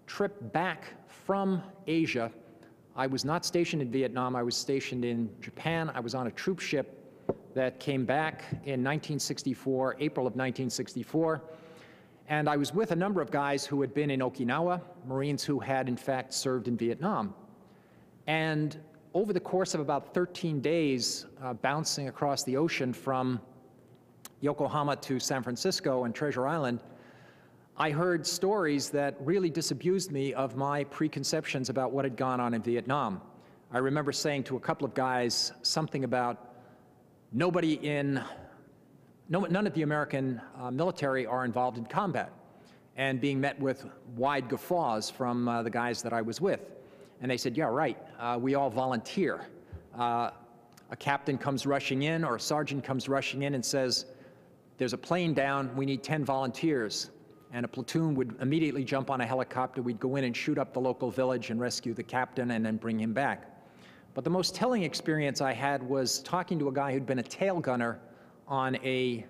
trip back from Asia. I was not stationed in Vietnam. I was stationed in Japan. I was on a troop ship that came back in 1964, April of 1964. And I was with a number of guys who had been in Okinawa, Marines who had in fact served in Vietnam. And over the course of about 13 days, uh, bouncing across the ocean from Yokohama to San Francisco and Treasure Island, I heard stories that really disabused me of my preconceptions about what had gone on in Vietnam. I remember saying to a couple of guys something about nobody in no, none of the American uh, military are involved in combat and being met with wide guffaws from uh, the guys that I was with. And they said, yeah, right, uh, we all volunteer. Uh, a captain comes rushing in or a sergeant comes rushing in and says, there's a plane down, we need 10 volunteers. And a platoon would immediately jump on a helicopter, we'd go in and shoot up the local village and rescue the captain and then bring him back. But the most telling experience I had was talking to a guy who'd been a tail gunner on a,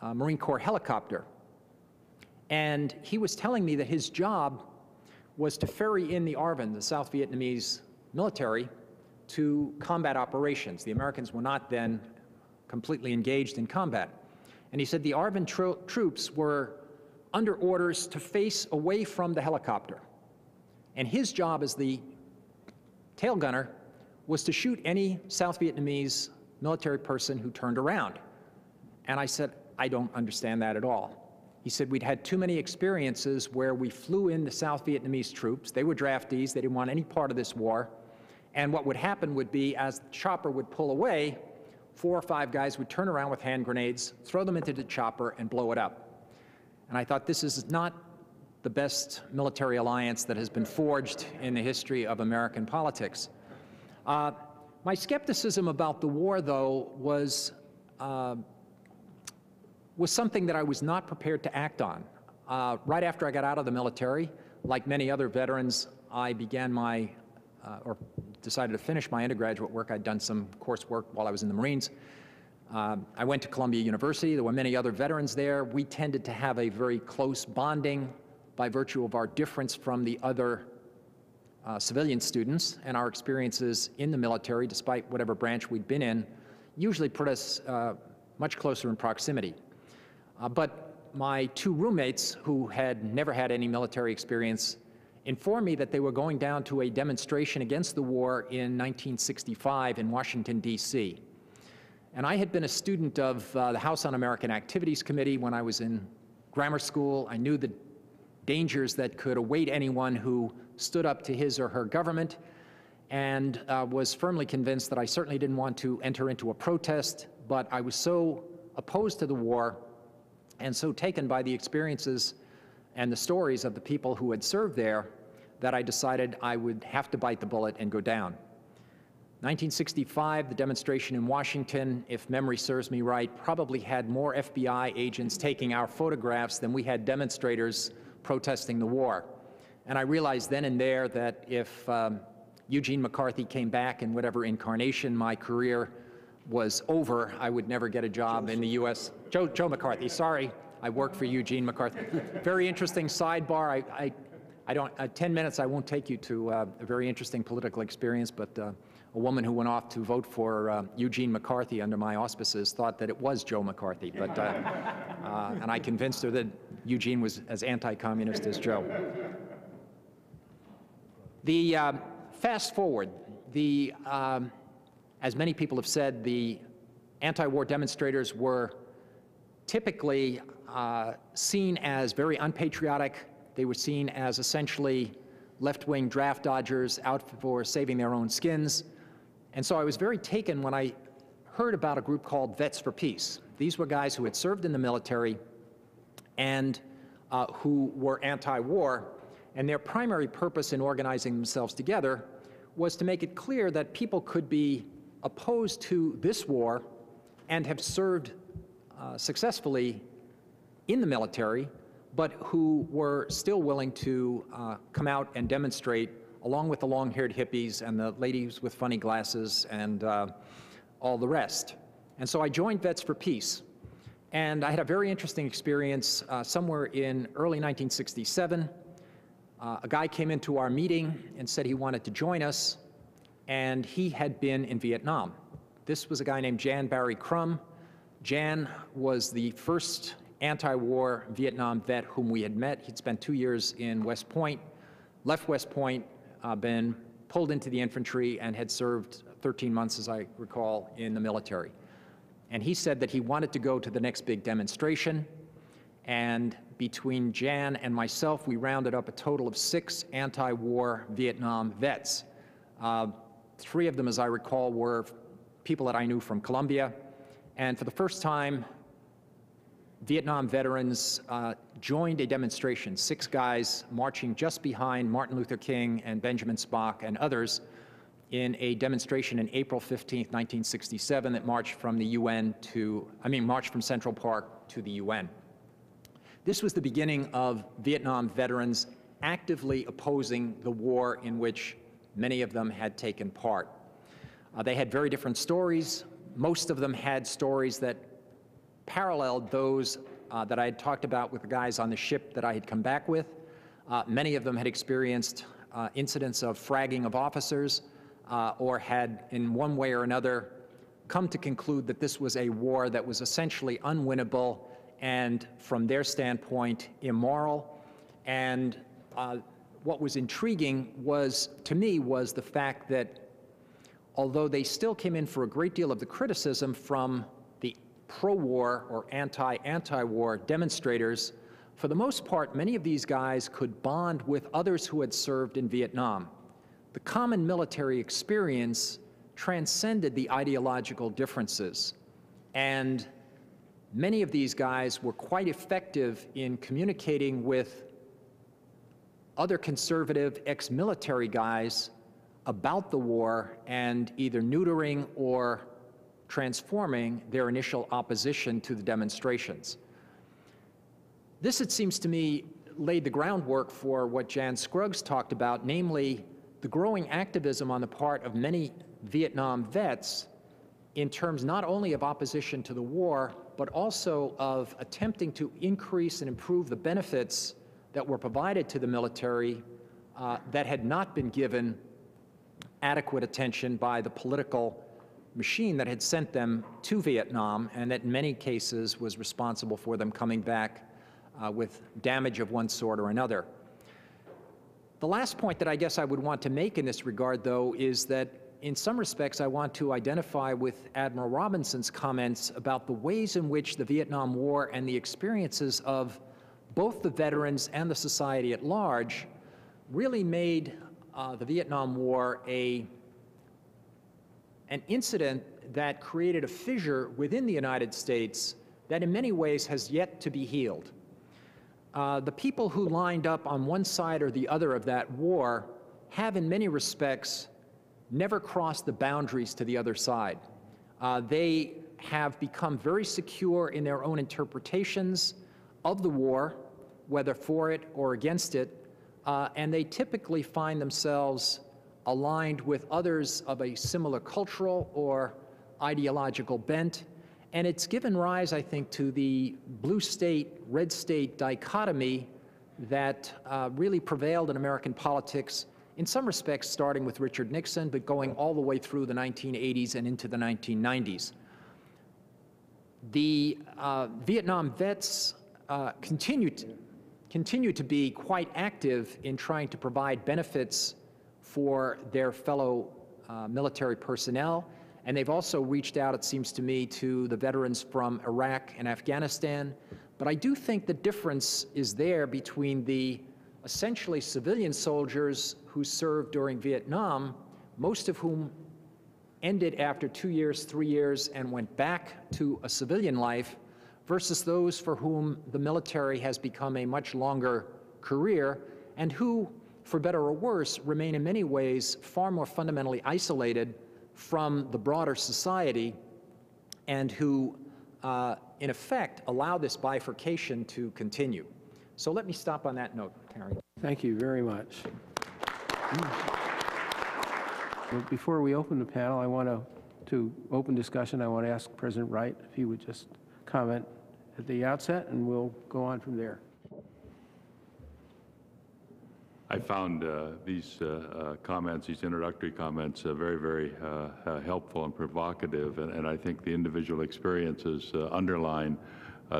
a Marine Corps helicopter. And he was telling me that his job was to ferry in the ARVN, the South Vietnamese military, to combat operations. The Americans were not then completely engaged in combat. And he said the ARVN tro- troops were under orders to face away from the helicopter. And his job as the tail gunner was to shoot any South Vietnamese military person who turned around. And I said, I don't understand that at all. He said, We'd had too many experiences where we flew in the South Vietnamese troops. They were draftees, they didn't want any part of this war. And what would happen would be, as the chopper would pull away, four or five guys would turn around with hand grenades, throw them into the chopper, and blow it up. And I thought this is not the best military alliance that has been forged in the history of American politics. Uh, my skepticism about the war, though, was, uh, was something that I was not prepared to act on. Uh, right after I got out of the military, like many other veterans, I began my, uh, or decided to finish my undergraduate work. I'd done some coursework while I was in the Marines. Uh, I went to Columbia University. There were many other veterans there. We tended to have a very close bonding by virtue of our difference from the other uh, civilian students and our experiences in the military, despite whatever branch we'd been in, usually put us uh, much closer in proximity. Uh, but my two roommates, who had never had any military experience, informed me that they were going down to a demonstration against the war in 1965 in Washington, D.C. And I had been a student of uh, the House Un-American Activities Committee when I was in grammar school. I knew the dangers that could await anyone who stood up to his or her government and uh, was firmly convinced that I certainly didn't want to enter into a protest, but I was so opposed to the war and so taken by the experiences and the stories of the people who had served there that I decided I would have to bite the bullet and go down. 1965, the demonstration in Washington, if memory serves me right, probably had more FBI agents taking our photographs than we had demonstrators protesting the war. And I realized then and there that if um, Eugene McCarthy came back in whatever incarnation my career was over, I would never get a job in the U.S. Joe, Joe McCarthy, sorry. I worked for Eugene McCarthy. Very interesting sidebar. I, I, I don't, uh, 10 minutes, I won't take you to uh, a very interesting political experience, but uh, a woman who went off to vote for uh, Eugene McCarthy under my auspices thought that it was Joe McCarthy. But, uh, uh, and I convinced her that Eugene was as anti-communist as Joe. The uh, fast forward, the, um, as many people have said, the anti-war demonstrators were typically uh, seen as very unpatriotic. They were seen as essentially left-wing draft dodgers out for saving their own skins. And so I was very taken when I heard about a group called Vets for Peace. These were guys who had served in the military and uh, who were anti-war, and their primary purpose in organizing themselves together was to make it clear that people could be opposed to this war and have served uh, successfully in the military, but who were still willing to uh, come out and demonstrate along with the long-haired hippies and the ladies with funny glasses and uh, all the rest. And so I joined Vets for Peace. And I had a very interesting experience uh, somewhere in early 1967. Uh, a guy came into our meeting and said he wanted to join us, and he had been in Vietnam. This was a guy named Jan Barry Crumb. Jan was the first anti-war Vietnam vet whom we had met. He'd spent two years in West Point, left West Point, uh, been pulled into the infantry, and had served 13 months, as I recall, in the military. And he said that he wanted to go to the next big demonstration. And between Jan and myself, we rounded up a total of six anti-war Vietnam vets. Uh, three of them, as I recall, were people that I knew from Columbia. And for the first time, Vietnam veterans uh, joined a demonstration, six guys marching just behind Martin Luther King and Benjamin Spock and others in a demonstration in April 15, 1967 that marched from the UN to, I mean, marched from Central Park to the UN. This was the beginning of Vietnam veterans actively opposing the war in which many of them had taken part. Uh, they had very different stories. Most of them had stories that paralleled those uh, that I had talked about with the guys on the ship that I had come back with. Uh, many of them had experienced uh, incidents of fragging of officers, uh, or had, in one way or another, come to conclude that this was a war that was essentially unwinnable and, from their standpoint, immoral. And uh, what was intriguing was, to me, was the fact that although they still came in for a great deal of the criticism from the pro-war or anti-anti-war demonstrators, for the most part, many of these guys could bond with others who had served in Vietnam. The common military experience transcended the ideological differences, and many of these guys were quite effective in communicating with other conservative ex-military guys about the war and either neutering or transforming their initial opposition to the demonstrations. This, it seems to me, laid the groundwork for what Jan Scruggs talked about, namely the growing activism on the part of many Vietnam vets in terms not only of opposition to the war, but also of attempting to increase and improve the benefits that were provided to the military uh, that had not been given adequate attention by the political machine that had sent them to Vietnam and that in many cases was responsible for them coming back uh, with damage of one sort or another. The last point that I guess I would want to make in this regard, though, is that in some respects I want to identify with Admiral Robinson's comments about the ways in which the Vietnam War and the experiences of both the veterans and the society at large really made uh, the Vietnam War a, an incident that created a fissure within the United States that in many ways has yet to be healed uh, the people who lined up on one side or the other of that war have, in many respects, never crossed the boundaries to the other side. Uh, they have become very secure in their own interpretations of the war, whether for it or against it, uh, and they typically find themselves aligned with others of a similar cultural or ideological bent and it's given rise, I think, to the blue state, red state dichotomy that uh, really prevailed in American politics, in some respects starting with Richard Nixon, but going all the way through the 1980s and into the 1990s. The uh, Vietnam vets uh, continue, to, continue to be quite active in trying to provide benefits for their fellow uh, military personnel and they've also reached out, it seems to me, to the veterans from Iraq and Afghanistan. But I do think the difference is there between the essentially civilian soldiers who served during Vietnam, most of whom ended after two years, three years, and went back to a civilian life, versus those for whom the military has become a much longer career and who, for better or worse, remain in many ways far more fundamentally isolated from the broader society and who, uh, in effect, allow this bifurcation to continue. So let me stop on that note, Terry. Thank you very much. Well, Before we open the panel, I want to, to open discussion, I want to ask President Wright if he would just comment at the outset, and we'll go on from there. I found uh, these uh, uh, comments, these introductory comments, uh, very, very uh, uh, helpful and provocative, and, and, I think the individual experiences underline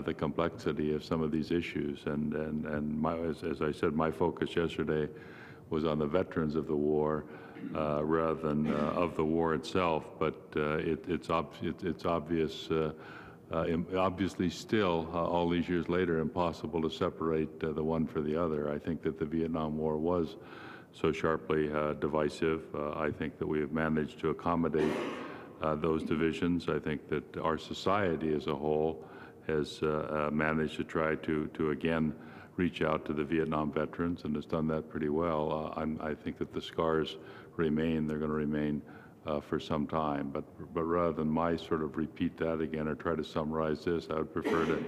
the complexity of some of these issues. And, and, and my, as, as, I said, my focus yesterday was on the veterans of the war rather than of the war itself, but it, it's, ob it, it's obvious uh, obviously still, uh, all these years later, impossible to separate uh, the one for the other. I think that the Vietnam War was so sharply uh, divisive. Uh, I think that we have managed to accommodate uh, those divisions. I think that our society as a whole has managed to try to, to again reach out to the Vietnam veterans and has done that pretty well. i think that the scars remain. They're going to remain uh, for some time. But, but rather than my sort of repeat that again or try to summarize this, I would prefer to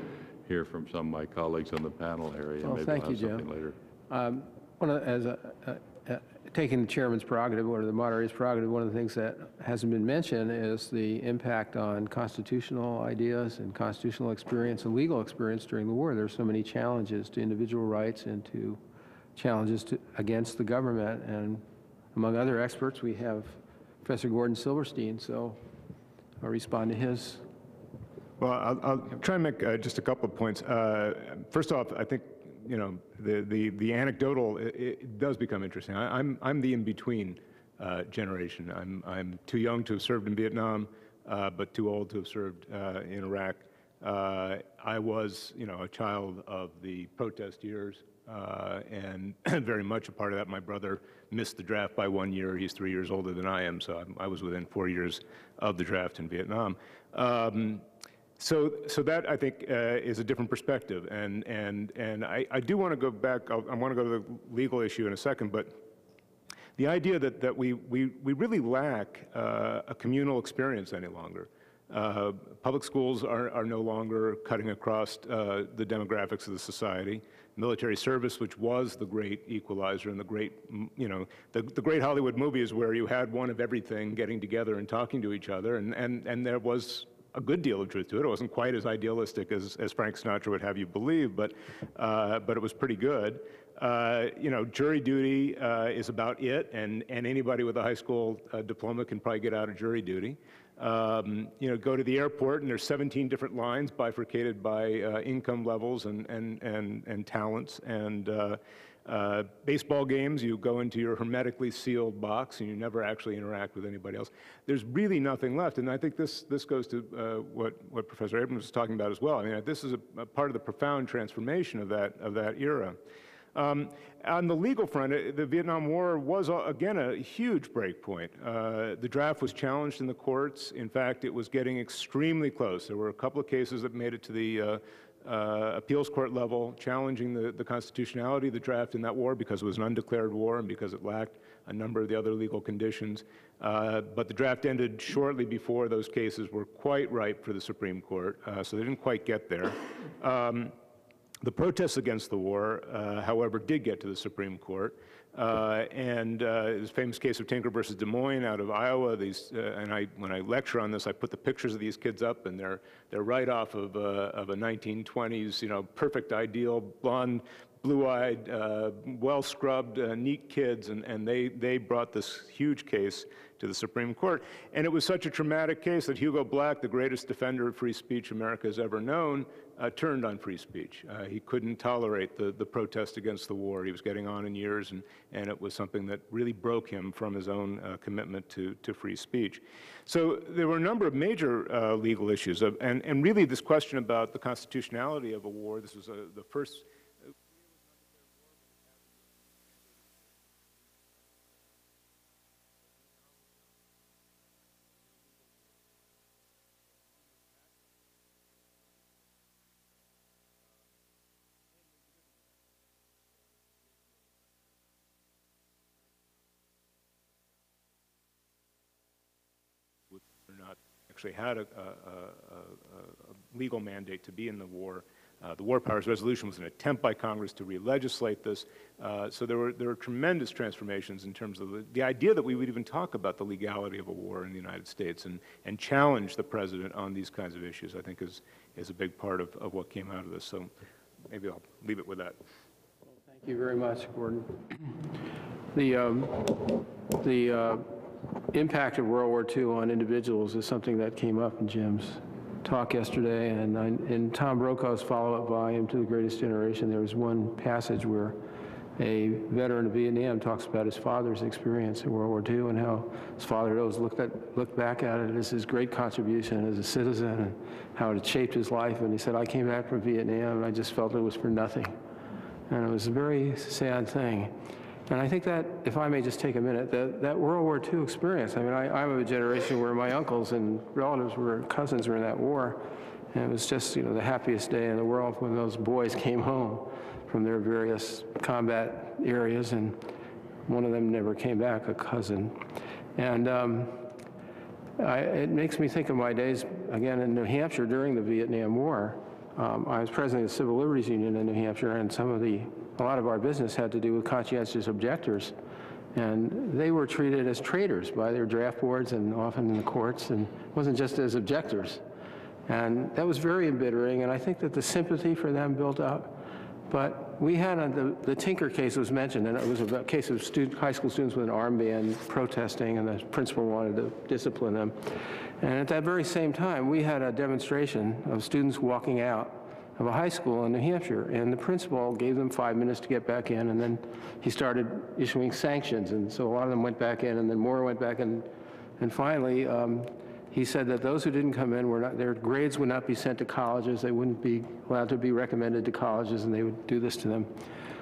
hear from some of my colleagues on the panel area. Well, Maybe thank we'll have you, something Jim. later. Um, one of, as a, a, a, taking the chairman's prerogative or the moderator's prerogative, one of the things that hasn't been mentioned is the impact on constitutional ideas and constitutional experience and legal experience during the war. There's so many challenges to individual rights and to challenges to, against the government. And among other experts, we have Professor Gordon Silverstein. So I'll respond to his. Well, I'll, I'll try and make uh, just a couple of points. Uh, First off, I think, you know, the, the, the anecdotal, it, it does become interesting. I, I'm, I'm the in-between uh, generation. I'm, I'm too young to have served in Vietnam, uh, but too old to have served uh, in Iraq. Uh, I was, you know, a child of the protest years, uh, and very much a part of that. My brother missed the draft by one year. He's three years older than I am, so I'm, I was within four years of the draft in Vietnam. Um, so, so that I think uh, is a different perspective, and and and I, I do want to go back. I'll, I want to go to the legal issue in a second, but the idea that that we we we really lack uh, a communal experience any longer. Uh, public schools are, are no longer cutting across uh, the demographics of the society. Military service, which was the great equalizer and the great, you know, the, the great Hollywood movies where you had one of everything getting together and talking to each other, and, and, and there was a good deal of truth to it. It wasn't quite as idealistic as, as Frank Sinatra would have you believe, but, uh, but it was pretty good. Uh, you know, jury duty uh, is about it, and, and anybody with a high school uh, diploma can probably get out of jury duty. Um, you know, go to the airport, and there's 17 different lines bifurcated by uh, income levels and, and, and, and talents. And uh, uh, baseball games, you go into your hermetically sealed box and you never actually interact with anybody else. There's really nothing left. And I think this, this goes to uh, what, what Professor Abrams was talking about as well. I mean, this is a, a part of the profound transformation of that, of that era. Um, on the legal front, uh, the Vietnam War was, uh, again, a huge breakpoint. Uh, the draft was challenged in the courts. In fact, it was getting extremely close. There were a couple of cases that made it to the uh, uh, appeals court level challenging the, the constitutionality of the draft in that war because it was an undeclared war and because it lacked a number of the other legal conditions. Uh, but the draft ended shortly before those cases were quite ripe for the Supreme Court, uh, so they didn't quite get there. Um, the protests against the war, uh, however, did get to the Supreme Court. Uh, and uh, this famous case of Tinker versus Des Moines out of Iowa. These, uh, and I, when I lecture on this, I put the pictures of these kids up, and they're they're right off of uh, of a 1920s, you know, perfect, ideal, blonde, blue-eyed, uh, well-scrubbed, neat kids, and and they they brought this huge case to the Supreme Court. And it was such a traumatic case that Hugo Black, the greatest defender of free speech America has ever known, uh, turned on free speech. Uh, he couldn't tolerate the, the protest against the war. He was getting on in years, and, and it was something that really broke him from his own uh, commitment to, to free speech. So there were a number of major uh, legal issues, of, and, and really this question about the constitutionality of a war, this was a, the first or not actually had a, a, a, a legal mandate to be in the war. Uh, the War Powers Resolution was an attempt by Congress to re-legislate this. Uh, so there were, there were tremendous transformations in terms of the, the, idea that we would even talk about the legality of a war in the United States and, and challenge the president on these kinds of issues, I think is, is a big part of, of what came out of this. So maybe I'll leave it with that. Thank you very much, Gordon. The, um, the uh, impact of World War II on individuals is something that came up in Jim's talk yesterday, and I, in Tom Brokaw's follow-up volume to The Greatest Generation, there was one passage where a veteran of Vietnam talks about his father's experience in World War II and how his father always looked, at, looked back at it as his great contribution as a citizen and how it shaped his life. And he said, I came back from Vietnam and I just felt it was for nothing. And it was a very sad thing. And I think that, if I may just take a minute, that, that World War II experience, I mean, I, I'm of a generation where my uncles and relatives were, cousins were in that war, and it was just, you know, the happiest day in the world when those boys came home from their various combat areas, and one of them never came back, a cousin. And um, I, it makes me think of my days, again, in New Hampshire during the Vietnam War. Um, I was president of the Civil Liberties Union in New Hampshire, and some of the a lot of our business had to do with conscientious objectors. And they were treated as traitors by their draft boards and often in the courts, and it wasn't just as objectors. And that was very embittering, and I think that the sympathy for them built up. But we had, a- the the Tinker case was mentioned, and it was a case of student, high school students with an armband protesting, and the principal wanted to discipline them. And at that very same time, we had a demonstration of students walking out of a high school in New Hampshire, and the principal gave them five minutes to get back in, and then he started issuing sanctions, and so a lot of them went back in, and then more went back in, and finally, um, he said that those who didn't come in were not, their grades would not be sent to colleges, they wouldn't be allowed to be recommended to colleges, and they would do this to them.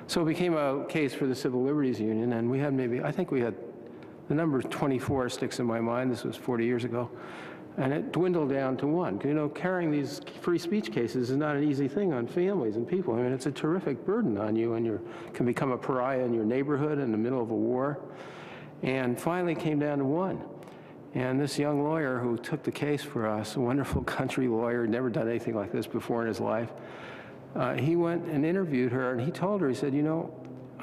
So it became a case for the Civil Liberties Union, and we had maybe, I think we had, the number 24 sticks in my mind, this was 40 years ago, and it dwindled down to one. You know, carrying these free speech cases is not an easy thing on families and people. I mean, it's a terrific burden on you, and you can become a pariah in your neighborhood in the middle of a war. And finally came down to one. And this young lawyer who took the case for us, a wonderful country lawyer, never done anything like this before in his life, uh, he went and interviewed her, and he told her, he said, you know,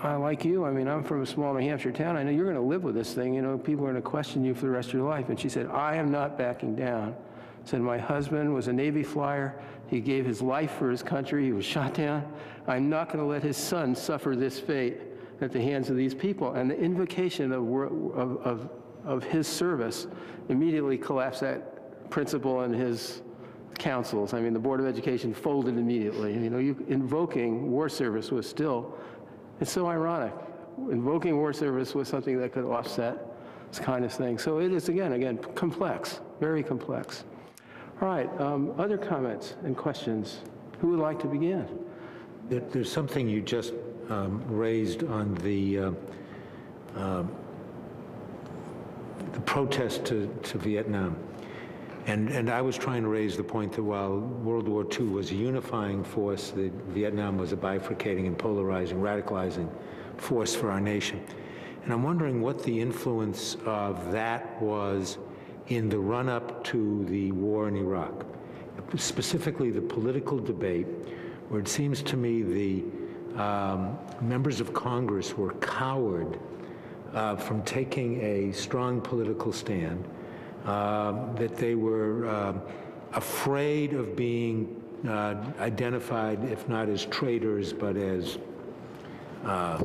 I like you. I mean, I'm from a small New Hampshire town. I know you're going to live with this thing. You know, people are going to question you for the rest of your life. And she said, I am not backing down. Said, my husband was a Navy flyer. He gave his life for his country. He was shot down. I'm not going to let his son suffer this fate at the hands of these people. And the invocation of, of, of, of his service immediately collapsed that principal and his councils. I mean, the Board of Education folded immediately. You know, you, invoking war service was still, it's so ironic. Invoking war service was something that could offset this kind of thing. So it is, again, again, complex, very complex. All right, um, other comments and questions? Who would like to begin? There- There's something you just um, raised on the, uh, um, the protest to, to Vietnam. And, and I was trying to raise the point that while World War II was a unifying force, that Vietnam was a bifurcating and polarizing, radicalizing force for our nation. And I'm wondering what the influence of that was in the run-up to the war in Iraq, specifically the political debate, where it seems to me the um, members of Congress were cowed uh, from taking a strong political stand, um, that they were um, afraid of being uh, identified, if not as traitors, but as uh,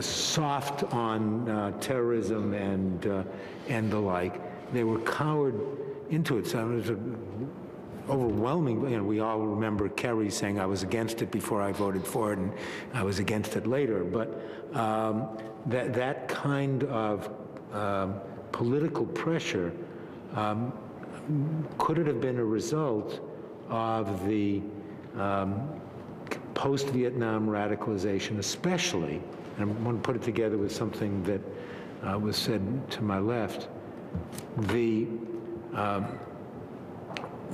soft on uh, terrorism and, uh, and the like. They were cowered into it. So it was overwhelming, you know, we all remember Kerry saying, I was against it before I voted for it, and I was against it later. But um, that, that kind of um, political pressure, um, could it have been a result of the um, post-Vietnam radicalization, especially, and I want to put it together with something that uh, was said to my left, the, um,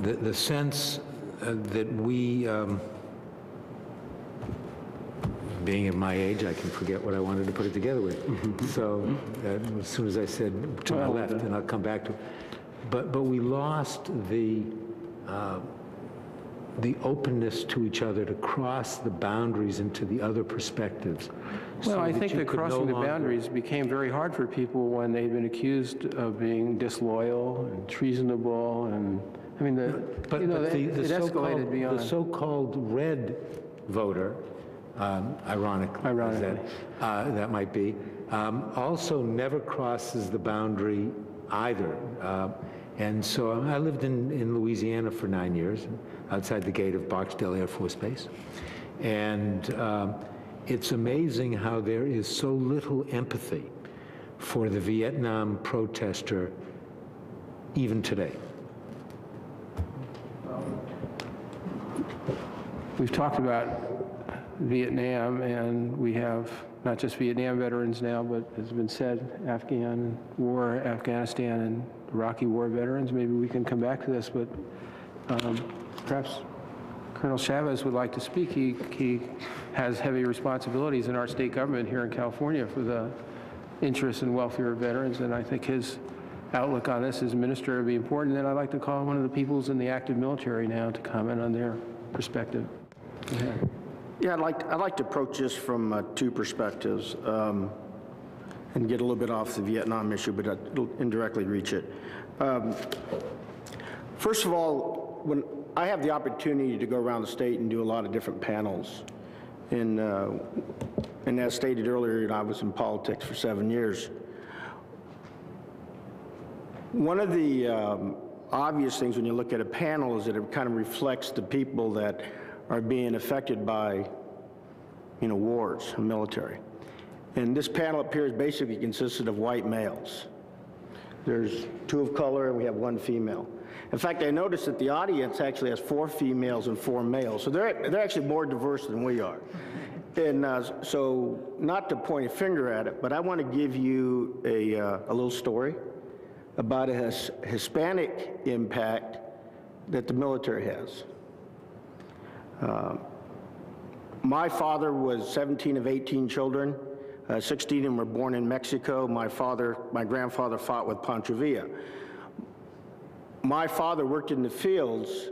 the, the sense uh, that we, um, being at my age, I can forget what I wanted to put it together with. So uh, as soon as I said to my left, and I'll come back to it. But, but we lost the, uh, the openness to each other to cross the boundaries into the other perspectives. Well, so I think that could no crossing the boundaries became very hard for people when they'd been accused of being disloyal and treasonable, and, I mean, the, But, you know, but the, the it escalated so-called, the so-called red voter, um, ironically, is Ironically. that, uh, that might be, um, also never crosses the boundary either. Uh, and so I lived in, in Louisiana for nine years, outside the gate of Barksdale Air Force Base. And um, it's amazing how there is so little empathy for the Vietnam protester even today. We've talked about Vietnam, and we have not just Vietnam veterans now, but as has been said, Afghan war, Afghanistan, and Iraqi war veterans. Maybe we can come back to this, but um, perhaps Colonel Chavez would like to speak. He, he has heavy responsibilities in our state government here in California for the interests and welfare of veterans, and I think his outlook on this as minister would be important. And I'd like to call one of the peoples in the active military now to comment on their perspective. Ahead. Yeah, I'd like, I'd like to approach this from uh, two perspectives um, and get a little bit off the Vietnam issue, but it'll indirectly reach it. Um, First of all, when I have the opportunity to go around the state and do a lot of different panels, And, uh, and as stated earlier, I was in politics for seven years. One of the um, obvious things when you look at a panel is that it kind of reflects the people that are being affected by, you know, wars, military. And this panel up here is basically consisted of white males. There's two of color and we have one female. In fact, I noticed that the audience actually has four females and four males, so they're, they're actually more diverse than we are. And uh, so, not to point a finger at it, but I want to give you a, uh, a little story about a his, Hispanic impact that the military has. Uh, my father was 17 of 18 children. Uh, 16 of them were born in Mexico. My father, my grandfather fought with Pancho Villa. My father worked in the fields,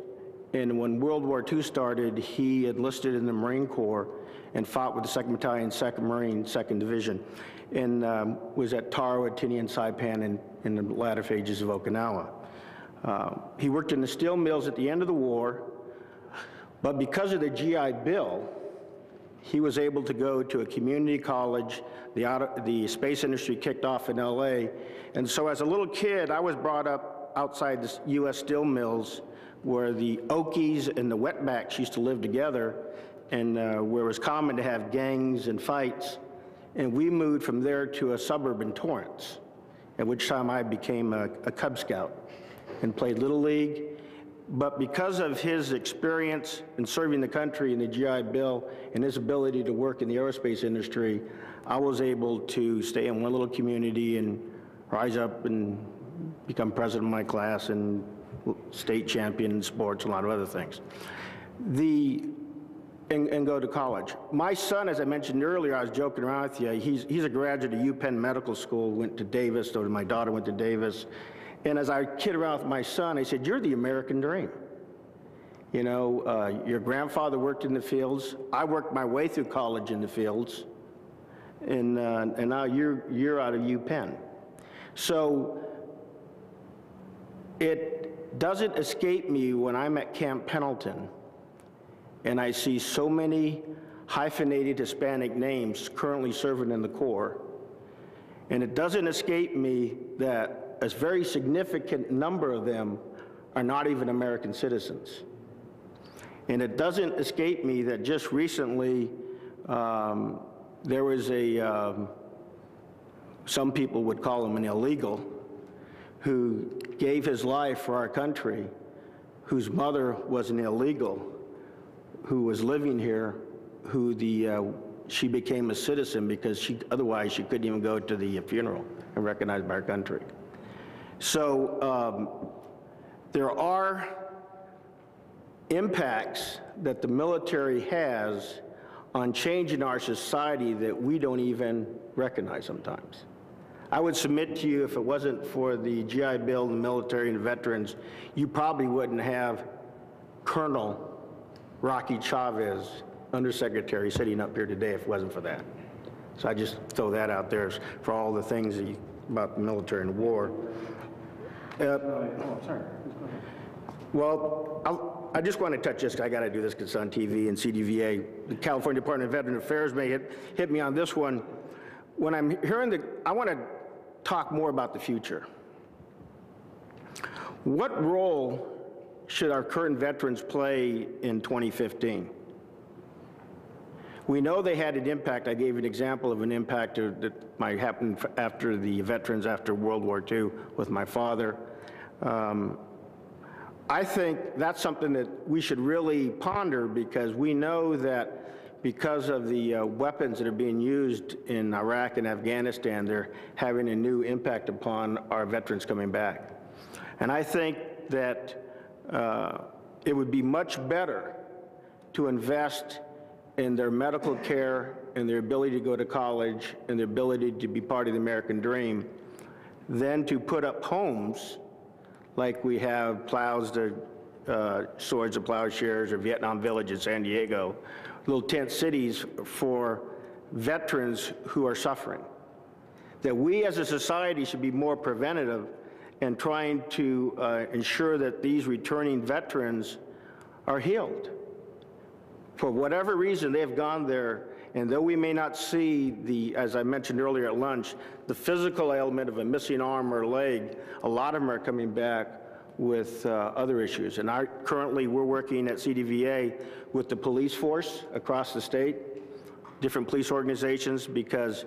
and when World War II started, he enlisted in the Marine Corps and fought with the 2nd Battalion, 2nd Marine, 2nd Division, and um, was at Tarawa, Tinian, Saipan, and in the latter phases of Okinawa. Uh, he worked in the steel mills at the end of the war, but because of the GI Bill, he was able to go to a community college. The, auto, the space industry kicked off in LA. And so as a little kid, I was brought up outside the US steel mills where the Okies and the wetbacks used to live together and uh, where it was common to have gangs and fights. And we moved from there to a suburb in Torrance, at which time I became a, a Cub Scout and played Little League but because of his experience in serving the country in the GI Bill and his ability to work in the aerospace industry, I was able to stay in one little community and rise up and become president of my class and state champion in sports, a lot of other things. The and, and, go to college. My son, as I mentioned earlier, I was joking around with you, he's, he's a graduate of UPenn Medical School, went to Davis, so my daughter went to Davis. And as I kid around with my son, I said, You're the American dream. You know, uh, your grandfather worked in the fields. I worked my way through college in the fields. And, uh, and now you're, you're out of UPenn. So it doesn't escape me when I'm at Camp Pendleton and I see so many hyphenated Hispanic names currently serving in the Corps. And it doesn't escape me that a very significant number of them are not even American citizens. And it doesn't escape me that just recently um, there was a, um, some people would call him an illegal, who gave his life for our country, whose mother was an illegal, who was living here, who the, uh, she became a citizen because she, otherwise she couldn't even go to the funeral and recognized by our country. So um, there are impacts that the military has on changing our society that we don't even recognize sometimes. I would submit to you if it wasn't for the GI Bill and the military and veterans, you probably wouldn't have Colonel Rocky Chavez, Undersecretary, sitting up here today if it wasn't for that. So I just throw that out there for all the things about the military and war. Uh, well, I'll, i just want to touch this, I got to do this because it's on TV and CDVA. The California Department of Veteran Affairs may hit, hit me on this one. When I'm hearing the, I want to talk more about the future. What role should our current veterans play in 2015? We know they had an impact. I gave an example of an impact that might happen after the veterans after World War II with my father. Um, I think that's something that we should really ponder because we know that because of the uh, weapons that are being used in Iraq and Afghanistan, they're having a new impact upon our veterans coming back. And I think that uh, it would be much better to invest in their medical care and their ability to go to college and their ability to be part of the American dream than to put up homes like we have plows to uh, swords of plowshares or Vietnam Village in San Diego, little tent cities for veterans who are suffering. That we as a society should be more preventative and trying to uh, ensure that these returning veterans are healed for whatever reason, they've gone there, and though we may not see the, as I mentioned earlier at lunch, the physical ailment of a missing arm or leg, a lot of them are coming back with uh, other issues. And currently, we're working at CDVA with the police force across the state, different police organizations, because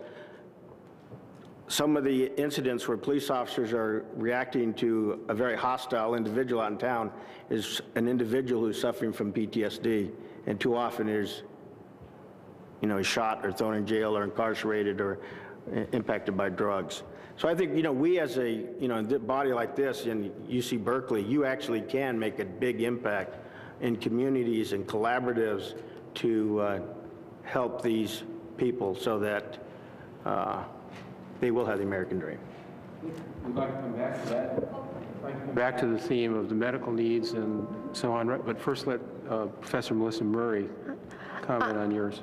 some of the incidents where police officers are reacting to a very hostile individual out in town is an individual who's suffering from PTSD, and too often is, you know, shot or thrown in jail or incarcerated or impacted by drugs. So I think, you know, we as a, you know, a body like this in UC Berkeley, you actually can make a big impact in communities and collaboratives to uh, help these people so that uh, they will have the American dream. We'd like to come back to that. Back to the theme of the medical needs and so on, but first let uh, Professor Melissa Murray comment on yours.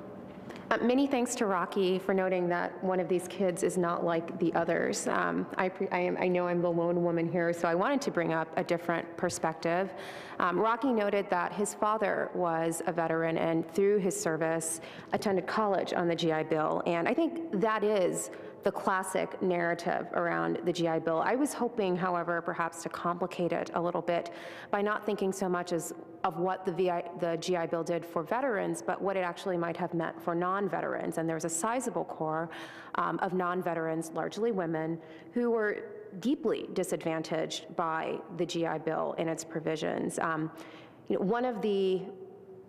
Uh, Many thanks to Rocky for noting that one of these kids is not like the others. Um, I, I, am, I know I'm the lone woman here, so I wanted to bring up a different perspective. Um, Rocky noted that his father was a veteran and through his service attended college on the GI Bill, and I think that is the classic narrative around the GI Bill. I was hoping, however, perhaps to complicate it a little bit by not thinking so much as of what the, VI, the GI Bill did for veterans, but what it actually might have meant for non-veterans. And there's a sizable core um, of non-veterans, largely women, who were deeply disadvantaged by the GI Bill and its provisions. Um, you know, one of the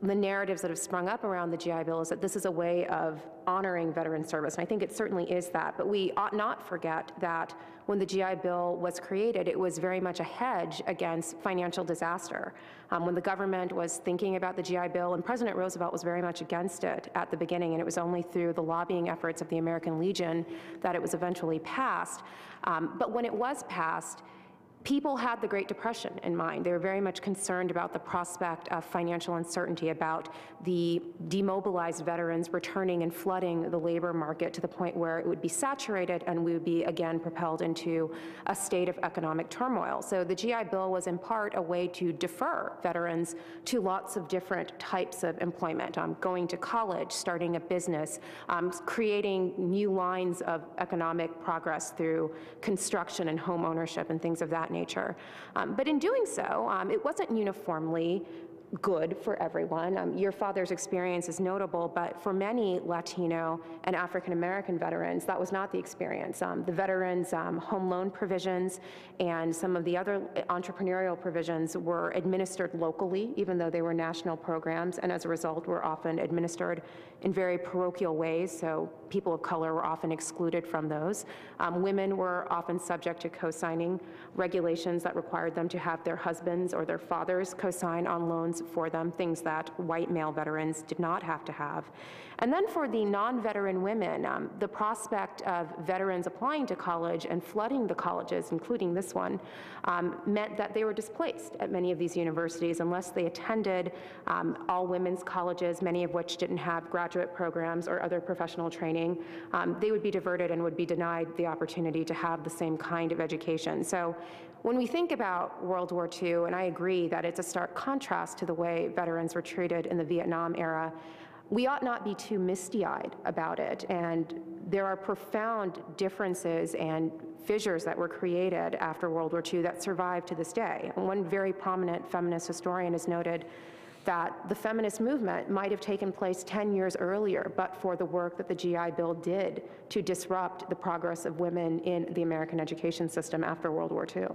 the narratives that have sprung up around the GI Bill is that this is a way of honoring veteran service, and I think it certainly is that. But we ought not forget that when the GI Bill was created, it was very much a hedge against financial disaster. Um, when the government was thinking about the GI Bill, and President Roosevelt was very much against it at the beginning, and it was only through the lobbying efforts of the American Legion that it was eventually passed. Um, but when it was passed, People had the Great Depression in mind. They were very much concerned about the prospect of financial uncertainty, about the demobilized veterans returning and flooding the labor market to the point where it would be saturated and we would be again propelled into a state of economic turmoil. So the GI Bill was in part a way to defer veterans to lots of different types of employment, um, going to college, starting a business, um, creating new lines of economic progress through construction and home ownership and things of that nature. Um, but in doing so, um, it wasn't uniformly good for everyone. Um, your father's experience is notable, but for many Latino and African American veterans, that was not the experience. Um, the veterans' um, home loan provisions and some of the other entrepreneurial provisions were administered locally, even though they were national programs, and as a result were often administered in very parochial ways, so people of color were often excluded from those. Um, women were often subject to co-signing regulations that required them to have their husbands or their fathers co-sign on loans for them, things that white male veterans did not have to have. And then for the non-veteran women, um, the prospect of veterans applying to college and flooding the colleges, including this one, um, meant that they were displaced at many of these universities unless they attended um, all women's colleges, many of which didn't have graduate programs or other professional training. Um, they would be diverted and would be denied the opportunity to have the same kind of education. So when we think about World War II, and I agree that it's a stark contrast to the way veterans were treated in the Vietnam era, we ought not be too misty-eyed about it. And there are profound differences and fissures that were created after World War II that survive to this day. One very prominent feminist historian has noted that the feminist movement might have taken place 10 years earlier, but for the work that the GI Bill did to disrupt the progress of women in the American education system after World War II.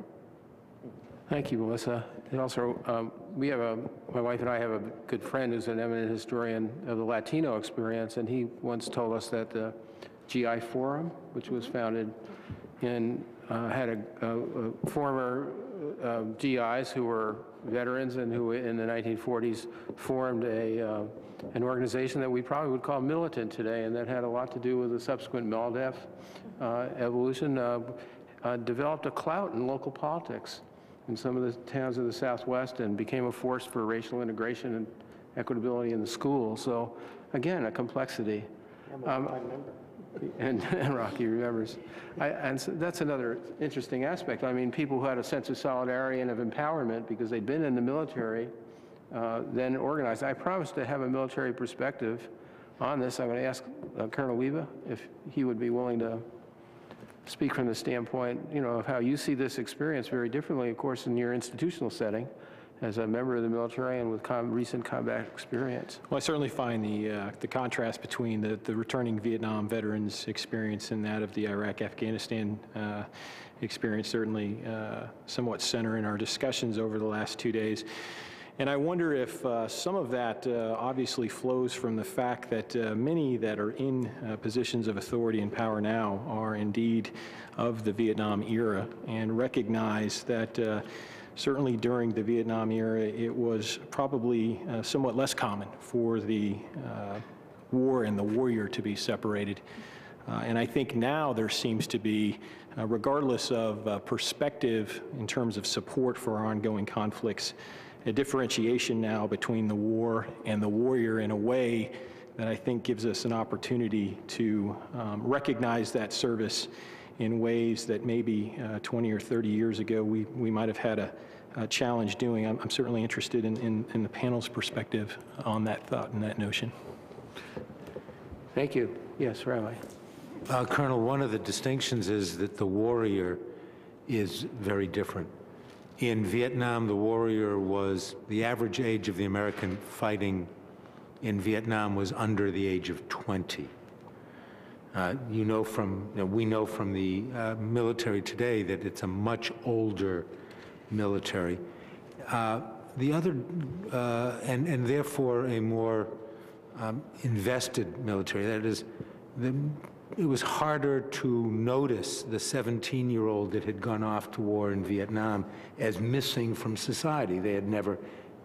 Thank you, Melissa. And also, um, we have a, my wife and I have a good friend who's an eminent historian of the Latino experience, and he once told us that the GI Forum, which was founded in, uh, had a, a, a former uh, GIs who were veterans and who in the 1940s formed a, uh, an organization that we probably would call militant today, and that had a lot to do with the subsequent MALDEF uh, evolution, uh, uh, developed a clout in local politics in some of the towns of the Southwest and became a force for racial integration and equitability in the school. So again, a complexity. Um, and, and Rocky remembers. I, and so that's another interesting aspect. I mean, people who had a sense of solidarity and of empowerment because they'd been in the military uh, then organized. I promised to have a military perspective on this. I'm going to ask uh, Colonel Wiebe if he would be willing to speak from the standpoint, you know, of how you see this experience very differently, of course, in your institutional setting as a member of the military and with com- recent combat experience. Well, I certainly find the, uh, the contrast between the, the returning Vietnam veterans' experience and that of the Iraq-Afghanistan uh, experience certainly uh, somewhat center in our discussions over the last two days. And I wonder if uh, some of that uh, obviously flows from the fact that uh, many that are in uh, positions of authority and power now are indeed of the Vietnam era and recognize that uh, certainly during the Vietnam era, it was probably uh, somewhat less common for the war and the warrior to be separated. Uh, and I think now there seems to be, uh, regardless of uh, perspective in terms of support for our ongoing conflicts, a differentiation now between the war and the warrior in a way that I think gives us an opportunity to um, recognize that service in ways that maybe uh, 20 or 30 years ago we, we might have had a, a challenge doing. I'm, I'm certainly interested in, in, in the panel's perspective on that thought and that notion. Thank you. Yes, Rabbi. Uh, Colonel, one of the distinctions is that the warrior is very different. In Vietnam, the warrior was, the average age of the American fighting in Vietnam was under the age of 20. Uh, you know from, you know, we know from the uh, military today that it's a much older military. Uh, the other, uh, and, and therefore a more um, invested military, that is, the, it was harder to notice the 17-year-old that had gone off to war in Vietnam as missing from society. They had never,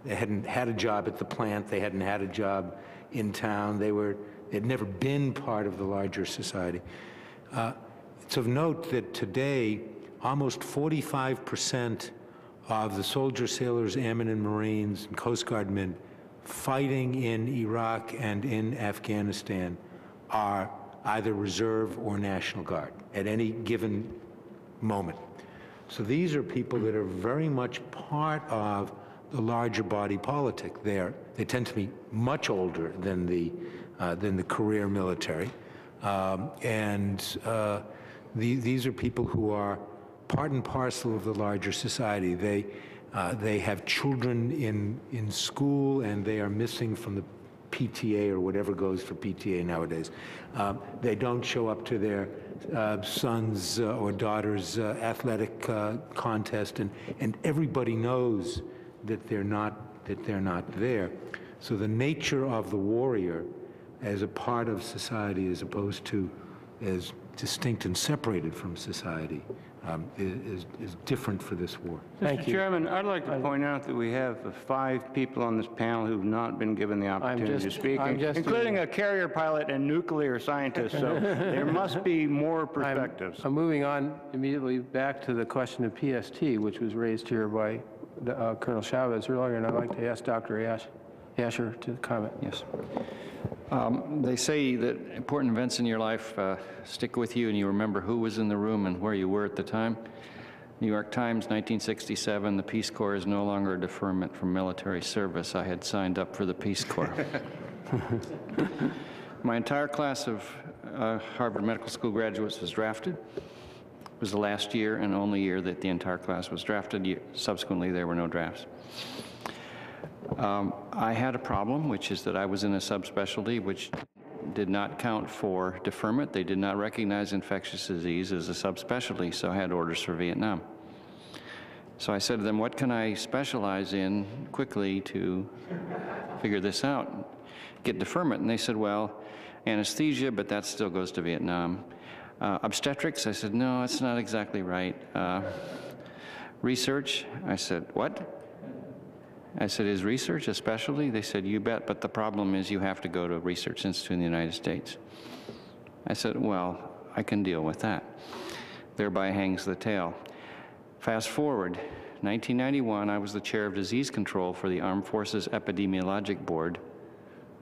they hadn't had a job at the plant, they hadn't had a job in town, they were, they'd never been part of the larger society. Uh, it's of note that today, almost 45 percent of the soldiers, sailors, airmen, and Marines, and Coast Guard men fighting in Iraq and in Afghanistan are either reserve or National Guard at any given moment. So these are people that are very much part of the larger body politic. They're, they tend to be much older than the, uh, than the career military. Um, and uh, the, these are people who are part and parcel of the larger society. They, uh, they have children in, in school and they are missing from the PTA or whatever goes for PTA nowadays. Uh, they don't show up to their uh, sons uh, or daughters' uh, athletic uh, contest, and, and everybody knows that they're not that they're not there. So the nature of the warrior as a part of society, as opposed to as distinct and separated from society, um, is, is different for this war. Thank Mr. you. Chairman, I'd like to point out that we have uh, five people on this panel who've not been given the opportunity to speak, I'm just- including a carrier pilot and nuclear scientist, so there must be more I'm- perspectives. I'm moving on immediately back to the question of PST, which was raised here by the, uh, Colonel Chavez earlier, and I'd like to ask Dr. Ash, Asher to comment. Yes. Um, They say that important events in your life uh, stick with you and you remember who was in the room and where you were at the time. New York Times, 1967, the Peace Corps is no longer a deferment from military service. I had signed up for the Peace Corps. My entire class of uh, Harvard Medical School graduates was drafted. It was the last year and only year that the entire class was drafted. Subsequently, there were no drafts. Um, I had a problem, which is that I was in a subspecialty which did not count for deferment. They did not recognize infectious disease as a subspecialty, so I had orders for Vietnam. So I said to them, what can I specialize in quickly to figure this out, get deferment? And they said, well, anesthesia, but that still goes to Vietnam. Uh, obstetrics, I said, no, it's not exactly right. Uh, research, I said, what? I said, is research a specialty? They said, you bet, but the problem is you have to go to a research institute in the United States. I said, well, I can deal with that. Thereby hangs the tale. Fast forward, 1991, I was the chair of disease control for the Armed Forces Epidemiologic Board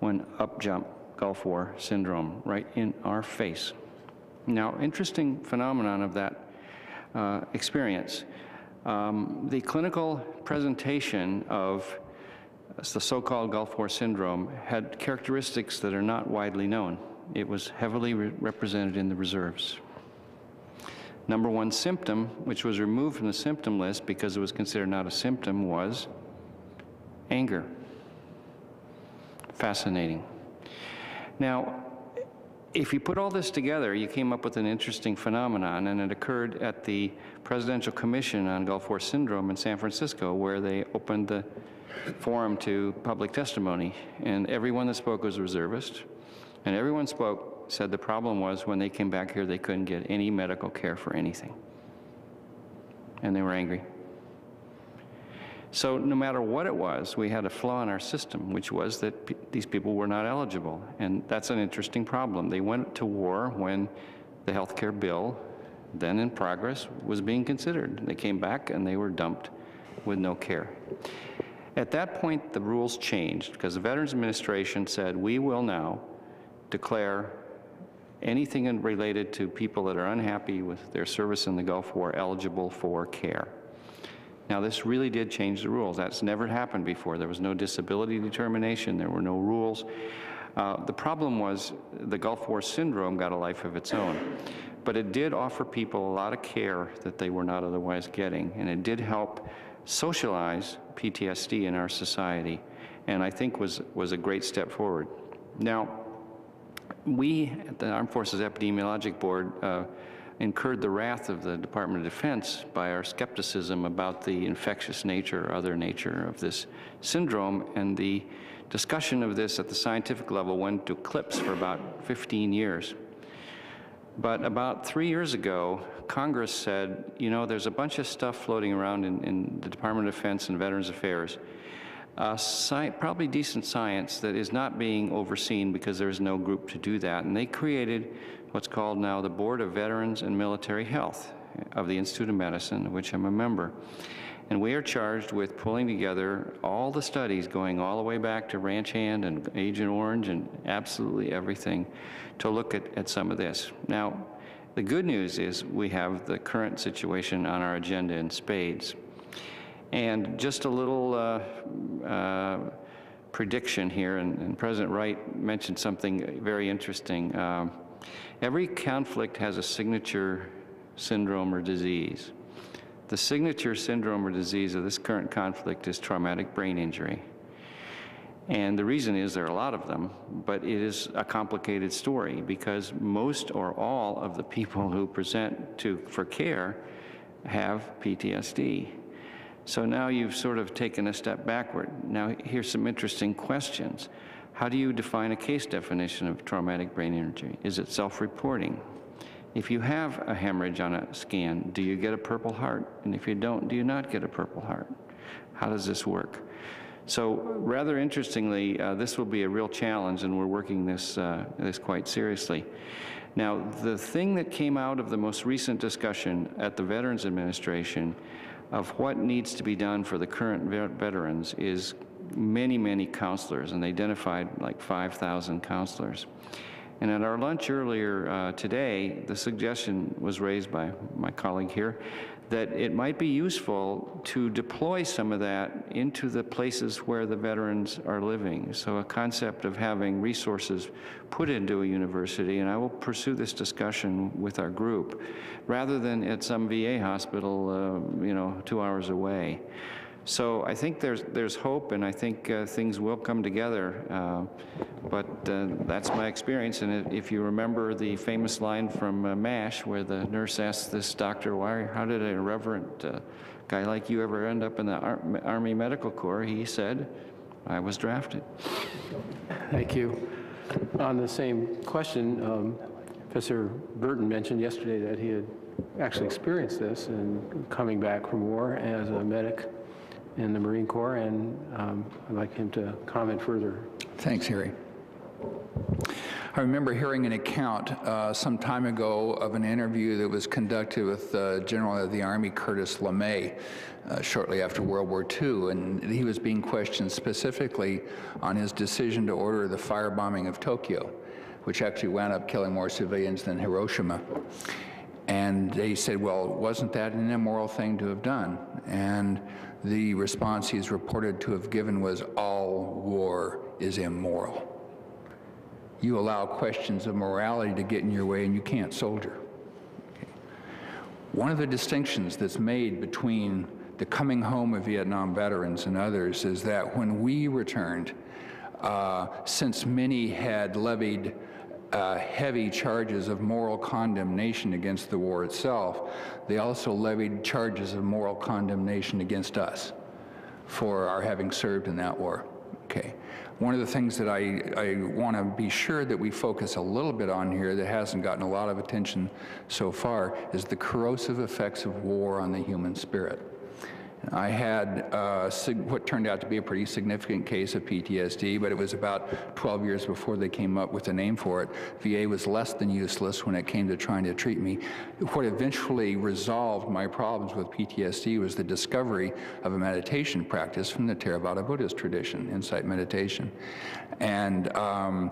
when up jumped Gulf War syndrome right in our face. Now, interesting phenomenon of that uh, experience. Um, the clinical presentation of the so-called Gulf War syndrome, had characteristics that are not widely known. It was heavily re represented in the reserves. Number one symptom, which was removed from the symptom list because it was considered not a symptom, was anger. Fascinating. Now, if you put all this together, you came up with an interesting phenomenon, and it occurred at the Presidential Commission on Gulf War Syndrome in San Francisco, where they opened the forum to public testimony. And everyone that spoke was a reservist, and everyone spoke said the problem was when they came back here, they couldn't get any medical care for anything. And they were angry. So no matter what it was, we had a flaw in our system, which was that p- these people were not eligible. And that's an interesting problem. They went to war when the health care bill, then in progress, was being considered. They came back and they were dumped with no care. At that point, the rules changed because the Veterans Administration said, we will now declare anything related to people that are unhappy with their service in the Gulf War eligible for care. Now, this really did change the rules. That's never happened before. There was no disability determination, there were no rules. Uh, the problem was the Gulf War syndrome got a life of its own. But it did offer people a lot of care that they were not otherwise getting, and it did help socialize PTSD in our society, and I think was, was a great step forward. Now, we at the Armed Forces Epidemiologic Board uh, incurred the wrath of the Department of Defense by our skepticism about the infectious nature or other nature of this syndrome, and the discussion of this at the scientific level went to eclipse for about 15 years. But about three years ago, Congress said, you know, there's a bunch of stuff floating around in, in the Department of Defense and Veterans Affairs uh, sci probably decent science that is not being overseen because there's no group to do that. And they created what's called now the Board of Veterans and Military Health of the Institute of Medicine, which I'm a member. And we are charged with pulling together all the studies going all the way back to Ranch Hand and Agent Orange and absolutely everything to look at, at some of this. Now, the good news is we have the current situation on our agenda in spades. And just a little uh, uh, prediction here, and, and, President Wright mentioned something very interesting. Uh, every conflict has a signature syndrome or disease. The signature syndrome or disease of this current conflict is traumatic brain injury. And the reason is there are a lot of them, but it is a complicated story because most or all of the people who present to, for care have PTSD. So now you've sort of taken a step backward. Now here's some interesting questions. How do you define a case definition of traumatic brain injury? Is it self-reporting? If you have a hemorrhage on a scan, do you get a purple heart? And if you don't, do you not get a purple heart? How does this work? So rather interestingly, uh, this will be a real challenge, and we're working this, uh, this quite seriously. Now, the thing that came out of the most recent discussion at the Veterans Administration of what needs to be done for the current veterans is many, many counselors, and they identified like 5,000 counselors. And at our lunch earlier uh, today, the suggestion was raised by my colleague here that it might be useful to deploy some of that into the places where the veterans are living. So a concept of having resources put into a university, and I will pursue this discussion with our group, rather than at some VA hospital, uh, you know, two hours away. So I think there's, there's hope, and I think uh, things will come together. Uh, but uh, that's my experience. And if you remember the famous line from uh, MASH, where the nurse asked this doctor, "Why? How did a reverent uh, guy like you ever end up in the Ar Army Medical Corps?" He said, "I was drafted." Thank you. On the same question, um, Professor Burton mentioned yesterday that he had actually experienced this and coming back from war as a medic in the Marine Corps, and um, I'd like him to comment further. Thanks, Harry. I remember hearing an account uh, some time ago of an interview that was conducted with uh, General of the Army Curtis LeMay uh, shortly after World War II, and he was being questioned specifically on his decision to order the firebombing of Tokyo, which actually wound up killing more civilians than Hiroshima. And they said, well, wasn't that an immoral thing to have done? And the response he's reported to have given was, all war is immoral. You allow questions of morality to get in your way and you can't soldier. Okay. One of the distinctions that's made between the coming home of Vietnam veterans and others is that when we returned, uh, since many had levied uh, heavy charges of moral condemnation against the war itself, they also levied charges of moral condemnation against us for our having served in that war. Okay. One of the things that I, I want to be sure that we focus a little bit on here that hasn't gotten a lot of attention so far is the corrosive effects of war on the human spirit. I had uh, what turned out to be a pretty significant case of PTSD, but it was about 12 years before they came up with a name for it. VA was less than useless when it came to trying to treat me. What eventually resolved my problems with PTSD was the discovery of a meditation practice from the Theravada Buddhist tradition, insight meditation. And um,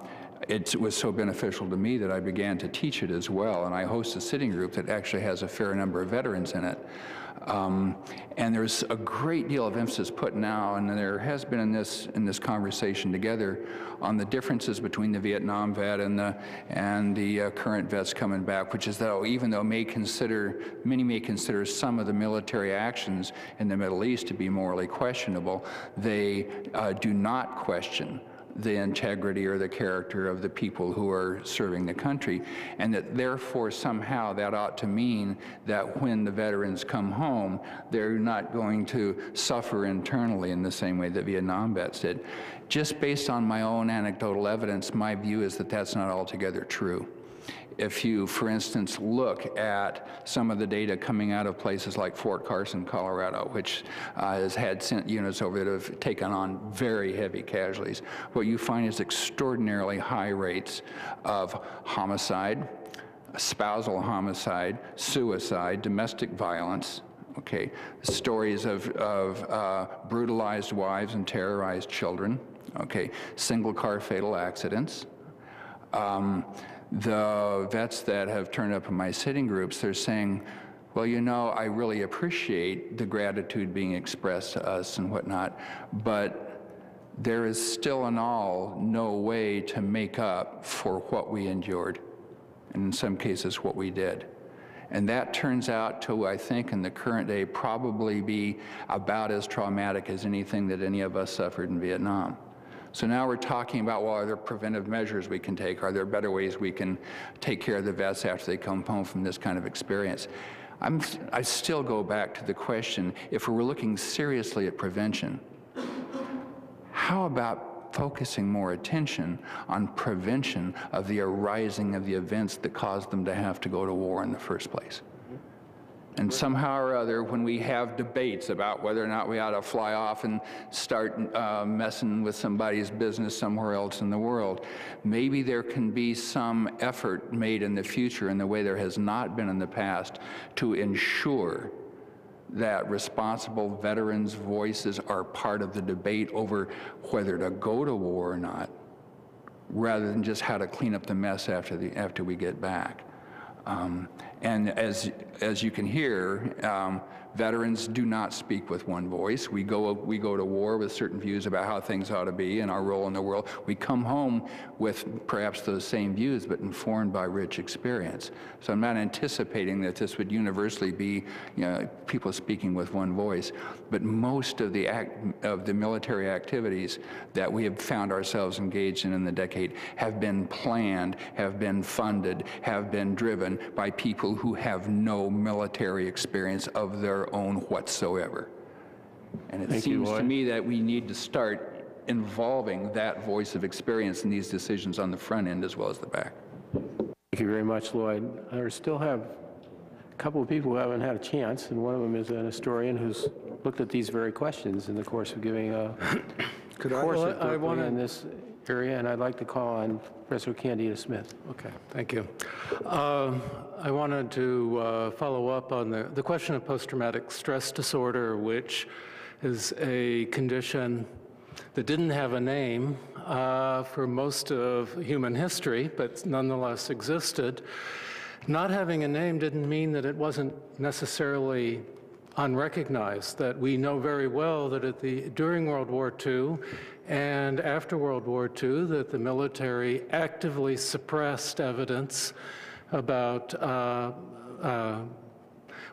it was so beneficial to me that I began to teach it as well. And I host a sitting group that actually has a fair number of veterans in it. Um, and there's a great deal of emphasis put now, and there has been in this in this conversation together, on the differences between the Vietnam vet and the and the uh, current vets coming back, which is that oh, even though may consider many may consider some of the military actions in the Middle East to be morally questionable, they uh, do not question the integrity or the character of the people who are serving the country, and that therefore somehow that ought to mean that when the veterans come home, they're not going to suffer internally in the same way that Vietnam vets did. Just based on my own anecdotal evidence, my view is that that's not altogether true if you, for instance, look at some of the data coming out of places like Fort Carson, Colorado, which uh, has had sent units over that have taken on very heavy casualties, what you find is extraordinarily high rates of homicide, spousal homicide, suicide, domestic violence, okay, stories of, of uh, brutalized wives and terrorized children, okay, single car fatal accidents. Um, the vets that have turned up in my sitting groups, they're saying, well, you know, I really appreciate the gratitude being expressed to us and whatnot, but there is still in all no way to make up for what we endured, and in some cases, what we did. And that turns out to, I think, in the current day, probably be about as traumatic as anything that any of us suffered in Vietnam. So now we're talking about, well, are there preventive measures we can take? Are there better ways we can take care of the vets after they come home from this kind of experience? I'm, I still go back to the question, if we're looking seriously at prevention, how about focusing more attention on prevention of the arising of the events that caused them to have to go to war in the first place? And somehow or other, when we have debates about whether or not we ought to fly off and start uh, messing with somebody's business somewhere else in the world, maybe there can be some effort made in the future in the way there has not been in the past to ensure that responsible veterans' voices are part of the debate over whether to go to war or not, rather than just how to clean up the mess after, the, after we get back. Um, and as, as you can hear, um, veterans do not speak with one voice. We go, we go to war with certain views about how things ought to be and our role in the world. We come home with perhaps those same views, but informed by rich experience. So I'm not anticipating that this would universally be you know, people speaking with one voice, but most of the, act, of the military activities that we have found ourselves engaged in in the decade have been planned, have been funded, have been driven by people who have no military experience of their own whatsoever. And it Thank seems you, to me that we need to start involving that voice of experience in these decisions on the front end as well as the back. Thank you very much, Lloyd. I still have a couple of people who haven't had a chance, and one of them is an historian who's looked at these very questions in the course of giving a Could I- course Well, at I Berkeley wanna- in this area, and I'd like to call on Professor Candida Smith. Okay, thank you. Uh, I wanted to uh, follow up on the, the question of post-traumatic stress disorder, which is a condition that didn't have a name uh, for most of human history, but nonetheless existed. not having a name didn't mean that it wasn't necessarily unrecognized, that we know very well that at the, during World War II and after World War II, that the military actively suppressed evidence about uh, uh,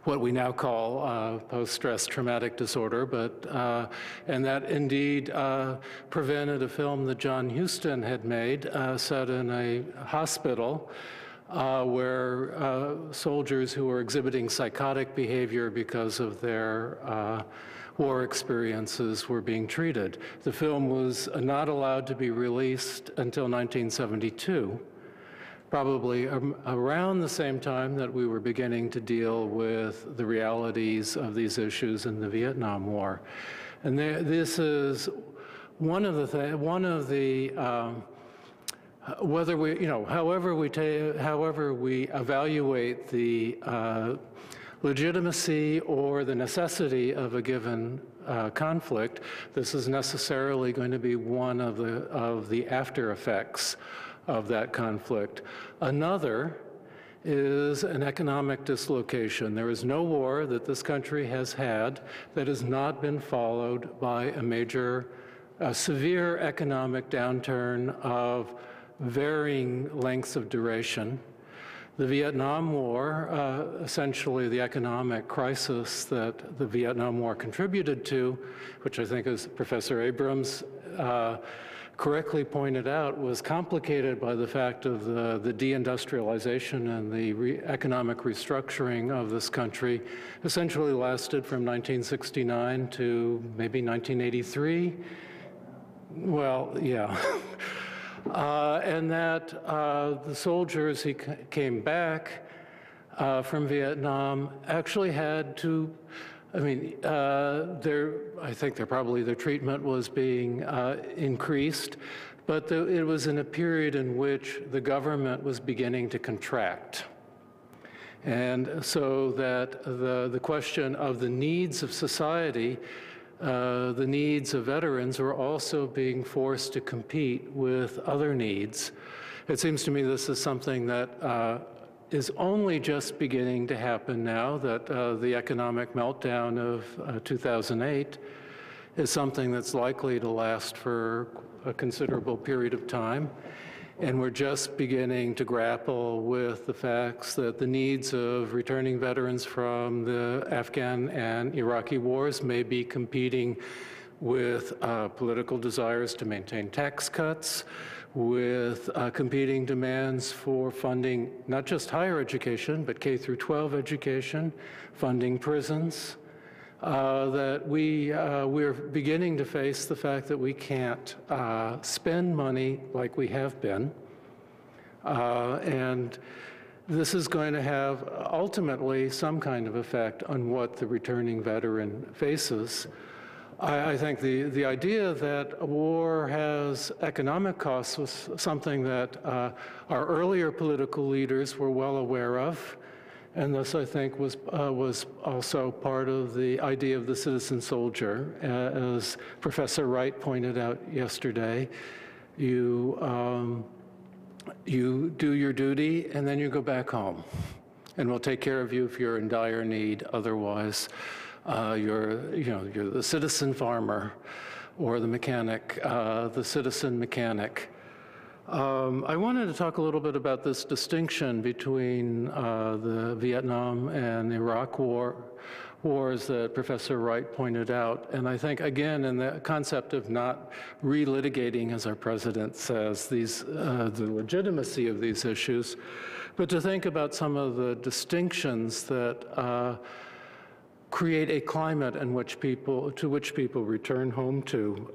what we now call uh, post-stress traumatic disorder, but uh, and that indeed uh, prevented a film that John Huston had made uh, set in a hospital uh, where uh, soldiers who were exhibiting psychotic behavior because of their uh, war experiences were being treated. The film was not allowed to be released until 1972, probably around the same time that we were beginning to deal with the realities of these issues in the Vietnam War. And there, this is one of the, one of the um, whether we, you know, however we, however we evaluate the uh, legitimacy or the necessity of a given uh, conflict, this is necessarily going to be one of the, of the after effects of that conflict. Another is an economic dislocation. There is no war that this country has had that has not been followed by a major, a severe economic downturn of varying lengths of duration. The Vietnam War, uh, essentially the economic crisis that the Vietnam War contributed to, which I think as Professor Abrams uh, correctly pointed out, was complicated by the fact of the, the deindustrialization and the re economic restructuring of this country essentially lasted from 1969 to maybe 1983. Well, yeah. Uh, and that uh, the soldiers who came back uh, from Vietnam actually had to, I mean, uh, their, I think their probably their treatment was being uh, increased, but the, it was in a period in which the government was beginning to contract. And so that the, the question of the needs of society uh, the needs of veterans were also being forced to compete with other needs. It seems to me this is something that uh, is only just beginning to happen now, that uh, the economic meltdown of uh, 2008 is something that's likely to last for a considerable period of time. And we're just beginning to grapple with the facts that the needs of returning veterans from the Afghan and Iraqi wars may be competing with uh, political desires to maintain tax cuts, with uh, competing demands for funding not just higher education, but K through 12 education, funding prisons, uh, that we, uh, we're beginning to face the fact that we can't uh, spend money like we have been. Uh, and this is going to have ultimately some kind of effect on what the returning veteran faces. I, I think the, the idea that war has economic costs was something that uh, our earlier political leaders were well aware of. And this, I think, was, uh, was also part of the idea of the citizen soldier. Uh, as Professor Wright pointed out yesterday, you, um, you do your duty and then you go back home. And we'll take care of you if you're in dire need. Otherwise, uh, you're, you know, you're the citizen farmer or the mechanic, uh, the citizen mechanic. Um, I wanted to talk a little bit about this distinction between uh, the Vietnam and Iraq War wars that Professor Wright pointed out. And I think, again, in the concept of not relitigating, as our president says, these, uh, the legitimacy of these issues, but to think about some of the distinctions that uh, create a climate in which people, to which people return home to.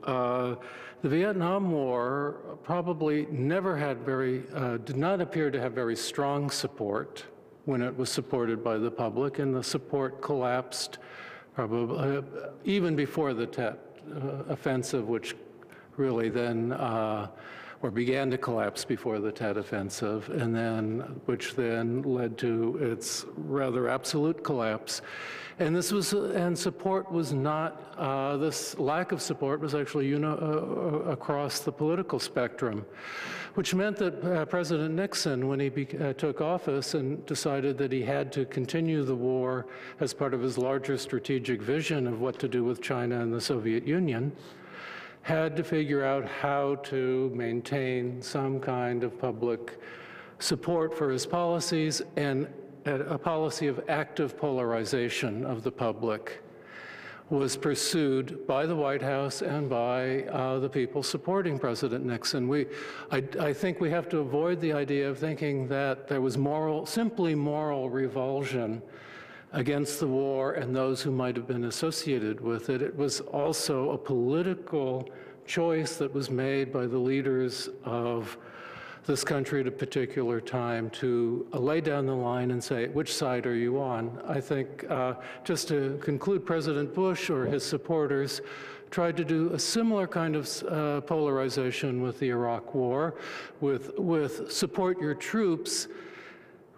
The Vietnam War probably never had very, uh, did not appear to have very strong support when it was supported by the public, and the support collapsed probably uh, even before the Tet uh, offensive, which really then uh, or began to collapse before the Tet Offensive, and then, which then led to its rather absolute collapse. And this was, and support was not, uh, this lack of support was actually uni- uh, uh, across the political spectrum, which meant that uh, President Nixon, when he uh, took office and decided that he had to continue the war as part of his larger strategic vision of what to do with China and the Soviet Union, had to figure out how to maintain some kind of public support for his policies and a policy of active polarization of the public was pursued by the White House and by uh, the people supporting President Nixon. We, I, I think we have to avoid the idea of thinking that there was moral, simply moral revulsion against the war and those who might have been associated with it. It was also a political choice that was made by the leaders of this country at a particular time to uh, lay down the line and say, which side are you on? I think, uh, just to conclude, President Bush or his supporters tried to do a similar kind of uh, polarization with the Iraq War, with, with support your troops,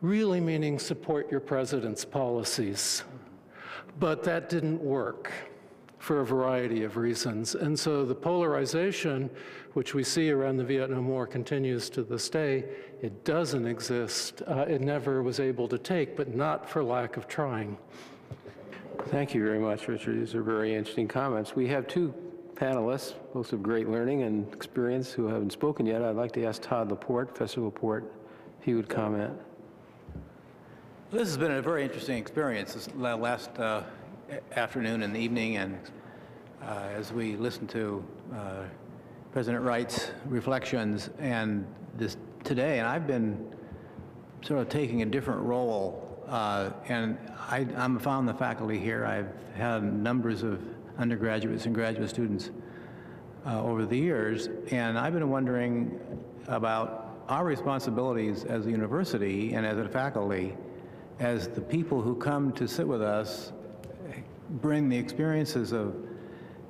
really meaning support your president's policies. But that didn't work for a variety of reasons. And so the polarization, which we see around the Vietnam War, continues to this day. It doesn't exist. Uh, it never was able to take, but not for lack of trying. Thank you very much, Richard. These are very interesting comments. We have two panelists, both of great learning and experience, who haven't spoken yet. I'd like to ask Todd Laporte, Professor Laporte, if he would comment. This has been a very interesting experience this last uh, afternoon and evening, and uh, as we listened to uh, President Wright's reflections and this today, and I've been sort of taking a different role, uh, and I, I'm found the faculty here. I've had numbers of undergraduates and graduate students uh, over the years, and I've been wondering about our responsibilities as a university and as a faculty, as the people who come to sit with us bring the experiences of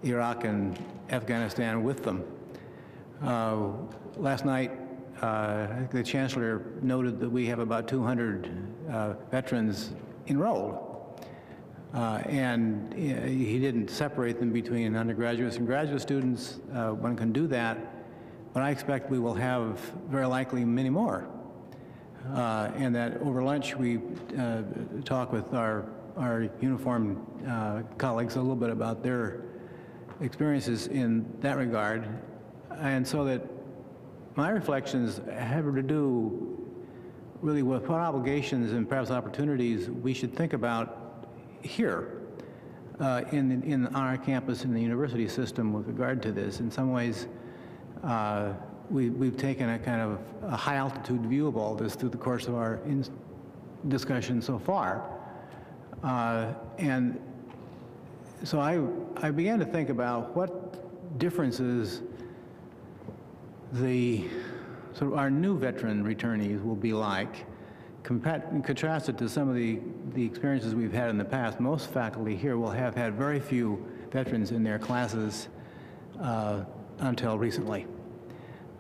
Iraq and Afghanistan with them. Uh, last night, uh, the chancellor noted that we have about 200 uh, veterans enrolled. Uh, and uh, he didn't separate them between undergraduates and graduate students. Uh, one can do that, but I expect we will have very likely many more. Uh, and that over lunch we uh, talk with our, our uniformed uh, colleagues a little bit about their experiences in that regard. And so that my reflections have to do really with what obligations and perhaps opportunities we should think about here uh, in, in, on our campus in the university system with regard to this. In some ways, uh, we, we've taken a kind of a high altitude view of all this through the course of our discussion so far. Uh, and so I, I began to think about what differences the sort of our new veteran returnees will be like contrasted to some of the, the experiences we've had in the past. Most faculty here will have had very few veterans in their classes uh, until recently.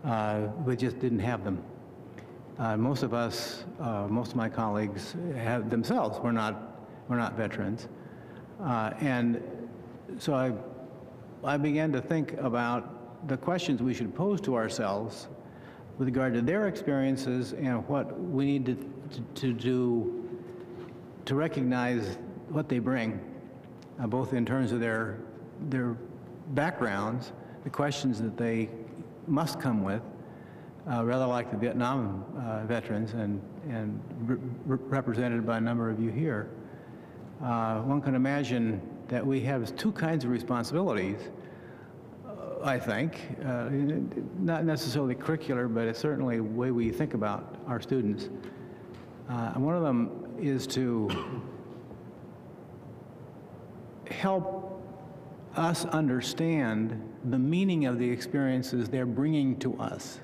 Uh, we just didn't have them. Uh, most of us, uh, most of my colleagues have themselves were not, were not veterans. And so I, I began to think about the questions we should pose to ourselves with regard to their experiences and what we need to, to, to do to recognize what they bring, uh, both in terms of their, their backgrounds, the questions that they must come with, uh, rather like the Vietnam uh, veterans and, and re represented by a number of you here. Uh, one can imagine that we have two kinds of responsibilities, uh, I think, uh, not necessarily curricular, but it's certainly the way we think about our students. Uh, and one of them is to help us understand the meaning of the experiences they're bringing to us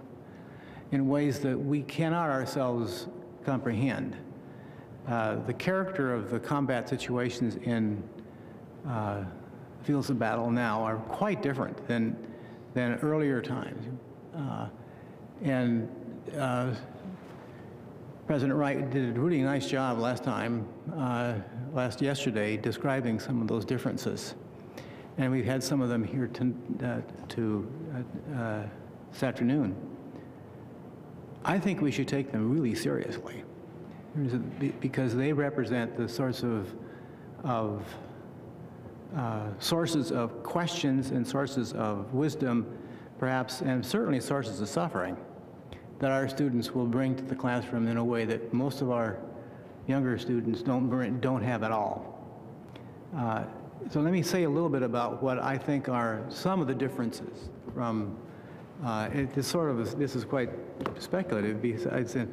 in ways that we cannot ourselves comprehend. Uh, the character of the combat situations in uh, fields of battle now are quite different than, than earlier times. Uh, And uh, President Wright did a really nice job last time, uh, last yesterday, describing some of those differences. And we've had some of them here to, uh, to uh, uh, this afternoon. I think we should take them really seriously because they represent the sorts of, of uh, sources of questions and sources of wisdom, perhaps, and certainly sources of suffering that our students will bring to the classroom in a way that most of our younger students don't, bring, don't have at all. Uh, so let me say a little bit about what I think are some of the differences from, uh, it is sort of, this is quite speculative uh,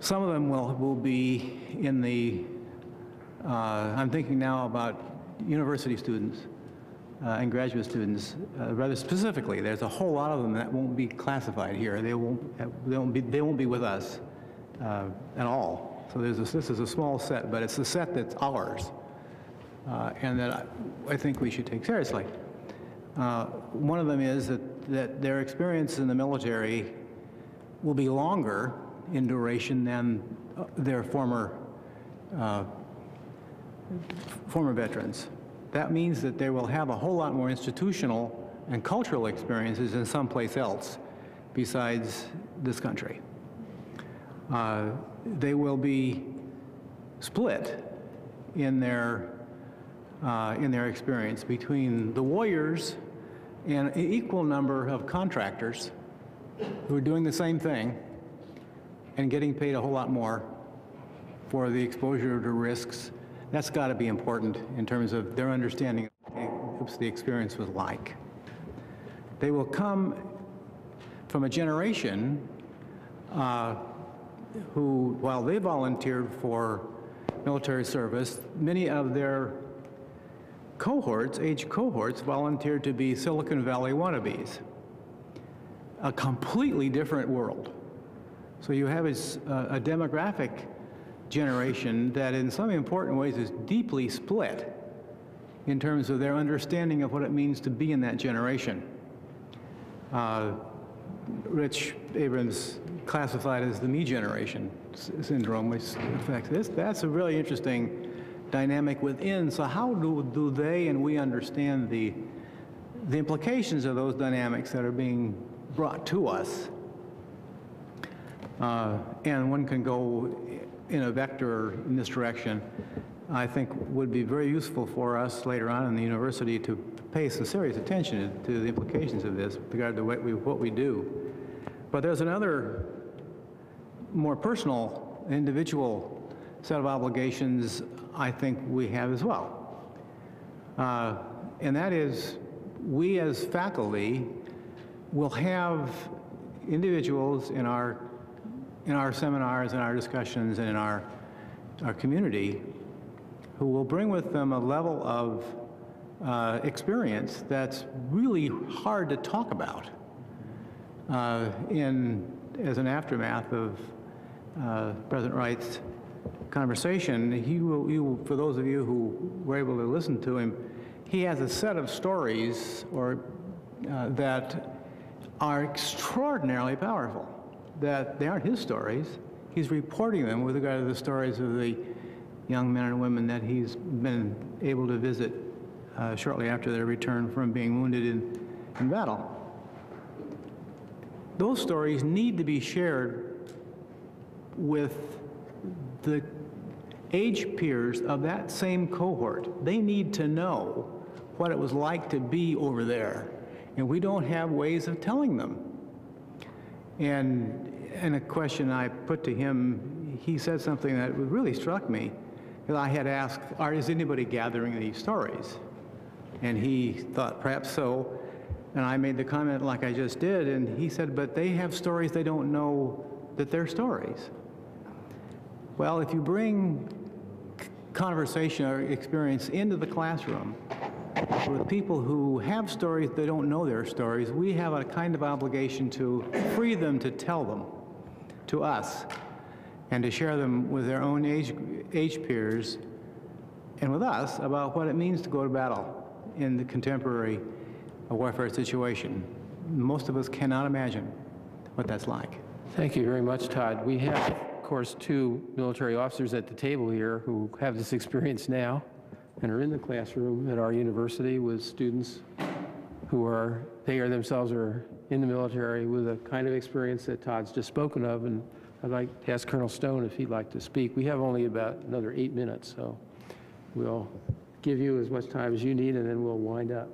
some of them will, will be in the, uh, I'm thinking now about university students uh, and graduate students, uh, rather specifically. There's a whole lot of them that won't be classified here. They won't, they won't, be, they won't be with us uh, at all. So there's a, this is a small set, but it's the set that's ours, uh, and that I, I, think we should take seriously. Uh, one of them is that, that their experience in the military will be longer in duration than uh, their former former veterans. That means that they will have a whole lot more institutional and cultural experiences in someplace else besides this country. Uh, they will be split in their, uh, in their experience between the warriors and an equal number of contractors who are doing the same thing and getting paid a whole lot more for the exposure to risks that's got to be important in terms of their understanding of what the experience was like. They will come from a generation uh, who, while they volunteered for military service, many of their cohorts, age cohorts, volunteered to be Silicon Valley wannabes. A completely different world. So you have a, a demographic generation that in some important ways is deeply split in terms of their understanding of what it means to be in that generation. Uh, Rich Abrams classified as the me generation syndrome, which affects this. That's a really interesting dynamic within. So how do, do they and we understand the, the implications of those dynamics that are being brought to us? Uh, and one can go in a vector in this direction, I think would be very useful for us later on in the university to pay some serious attention to the implications of this with regard to what we, what we do. But there's another more personal, individual set of obligations I think we have as well. Uh, and that is we as faculty will have individuals in our in our seminars and our discussions and in our, our community who will bring with them a level of uh, experience that's really hard to talk about uh, in, as an aftermath of uh, President Wright's conversation. He will, will, for those of you who were able to listen to him, he has a set of stories or, uh, that are extraordinarily powerful that they aren't his stories. He's reporting them with regard to the stories of the young men and women that he's been able to visit uh, shortly after their return from being wounded in, in battle. Those stories need to be shared with the age peers of that same cohort. They need to know what it was like to be over there. And we don't have ways of telling them. And, and a question I put to him, he said something that really struck me. I had asked, Are, is anybody gathering these stories? And he thought, perhaps so. And I made the comment like I just did, and he said, but they have stories they don't know that they're stories. Well, if you bring conversation or experience into the classroom, with people who have stories, they don't know their stories, we have a kind of obligation to free them to tell them to us and to share them with their own age, age peers and with us about what it means to go to battle in the contemporary warfare situation. Most of us cannot imagine what that's like. Thank you very much, Todd. We have, course, two military officers at the table here who have this experience now and are in the classroom at our university with students who are, they are themselves are in the military with a kind of experience that Todd's just spoken of. And I'd like to ask Colonel Stone if he'd like to speak. We have only about another eight minutes, so we'll give you as much time as you need, and then we'll wind up.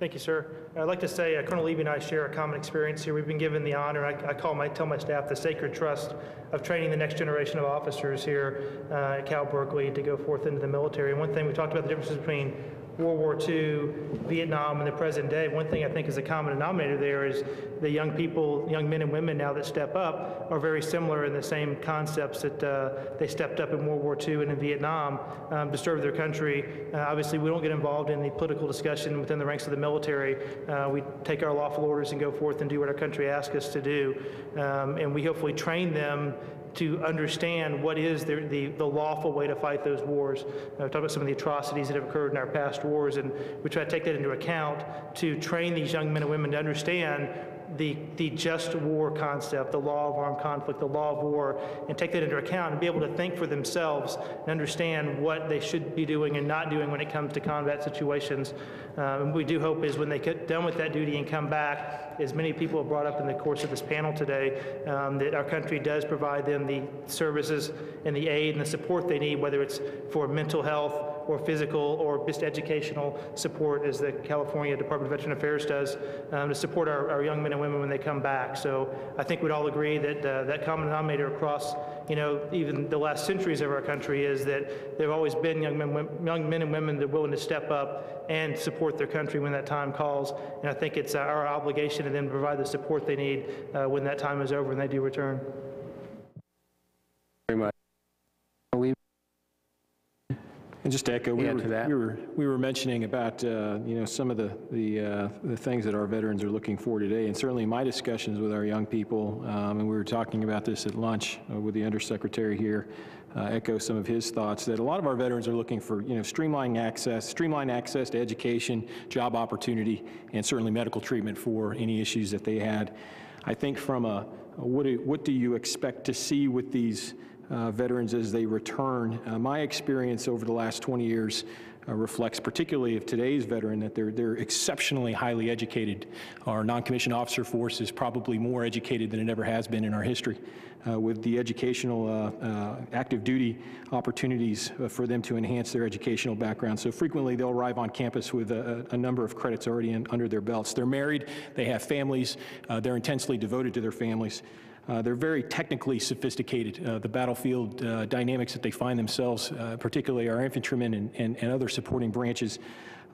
Thank you, sir. I'd like to say uh, Colonel Levy and I share a common experience here. We've been given the honor, I, I call my, tell my staff, the sacred trust of training the next generation of officers here uh, at Cal Berkeley to go forth into the military. And one thing we talked about the differences between World War II, Vietnam, and the present day, one thing I think is a common denominator there is the young people, young men and women now that step up are very similar in the same concepts that uh, they stepped up in World War II and in Vietnam um, to serve their country. Uh, obviously, we don't get involved in the political discussion within the ranks of the military. Uh, we take our lawful orders and go forth and do what our country asks us to do. Um, and we hopefully train them to understand what is the, the, the lawful way to fight those wars. Talk about some of the atrocities that have occurred in our past wars, and we try to take that into account to train these young men and women to understand the, the just war concept, the law of armed conflict, the law of war, and take that into account and be able to think for themselves and understand what they should be doing and not doing when it comes to combat situations. Um, we do hope is when they get done with that duty and come back, as many people have brought up in the course of this panel today, um, that our country does provide them the services and the aid and the support they need, whether it's for mental health, or physical or just educational support as the California Department of Veteran Affairs does um, to support our, our, young men and women when they come back. So I think we'd all agree that uh, that common denominator across, you know, even the last centuries of our country is that there have always been young men, young men and women that are willing to step up and support their country when that time calls. And I think it's our obligation to them to provide the support they need uh, when that time is over and they do return. Very much. And just to echo, we were, we were, we were mentioning about uh, you know some of the the, uh, the things that our veterans are looking for today, and certainly my discussions with our young people, um, and we were talking about this at lunch uh, with the undersecretary here. Uh, echo some of his thoughts that a lot of our veterans are looking for you know streamlined access, streamlined access to education, job opportunity, and certainly medical treatment for any issues that they had. I think from a what do, what do you expect to see with these? Uh, veterans as they return. Uh, my experience over the last 20 years uh, reflects, particularly of today's veteran, that they're, they're exceptionally highly educated. Our non-commissioned officer force is probably more educated than it ever has been in our history. Uh, with the educational uh, uh, active duty opportunities uh, for them to enhance their educational background. So frequently they'll arrive on campus with a, a number of credits already in, under their belts. They're married, they have families, uh, they're intensely devoted to their families. Uh, they're very technically sophisticated. Uh, the battlefield uh, dynamics that they find themselves, uh, particularly our infantrymen and, and, and other supporting branches,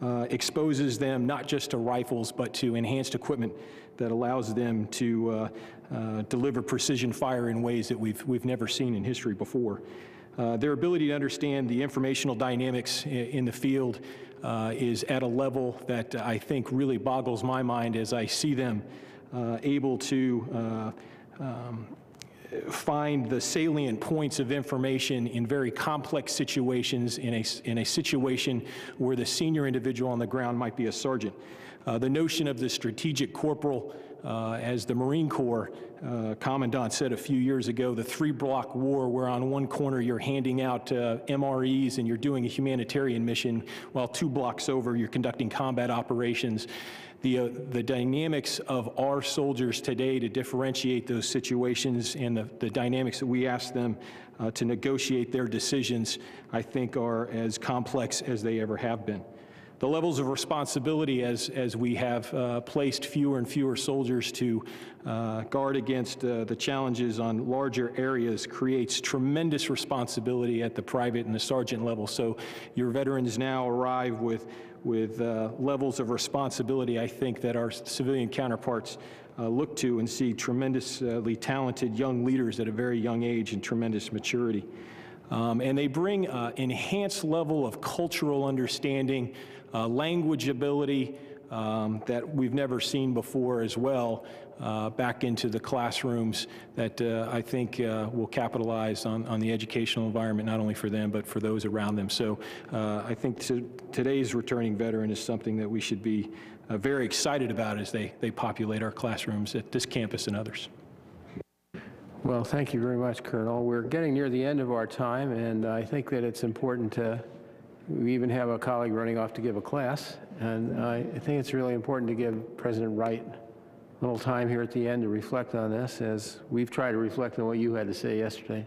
uh, exposes them not just to rifles, but to enhanced equipment that allows them to uh, deliver precision fire in ways that we've, we've never seen in history before. their ability to understand the informational dynamics in, in the field is at a level that I think really boggles my mind as I see them able to um, find the salient points of information in very complex situations in a, in a situation where the senior individual on the ground might be a sergeant. Uh, the notion of the strategic corporal, uh, as the Marine Corps uh, Commandant said a few years ago, the three block war where on one corner you're handing out uh, MREs and you're doing a humanitarian mission, while two blocks over you're conducting combat operations the, uh, the dynamics of our soldiers today to differentiate those situations and the, the dynamics that we ask them uh, to negotiate their decisions, I think are as complex as they ever have been. The levels of responsibility as, as we have uh, placed fewer and fewer soldiers to uh, guard against uh, the challenges on larger areas creates tremendous responsibility at the private and the sergeant level. So your veterans now arrive with with uh, levels of responsibility I think that our civilian counterparts uh, look to and see tremendously talented young leaders at a very young age and tremendous maturity. Um, and they bring uh, enhanced level of cultural understanding, uh, language ability, um, that we've never seen before as well uh, back into the classrooms that uh, I think uh, will capitalize on, on the educational environment, not only for them, but for those around them. So uh, I think to, today's returning veteran is something that we should be uh, very excited about as they, they populate our classrooms at this campus and others. Well, thank you very much, Colonel. We're getting near the end of our time, and I think that it's important to, we even have a colleague running off to give a class, and I think it's really important to give President Wright little time here at the end to reflect on this, as we've tried to reflect on what you had to say yesterday.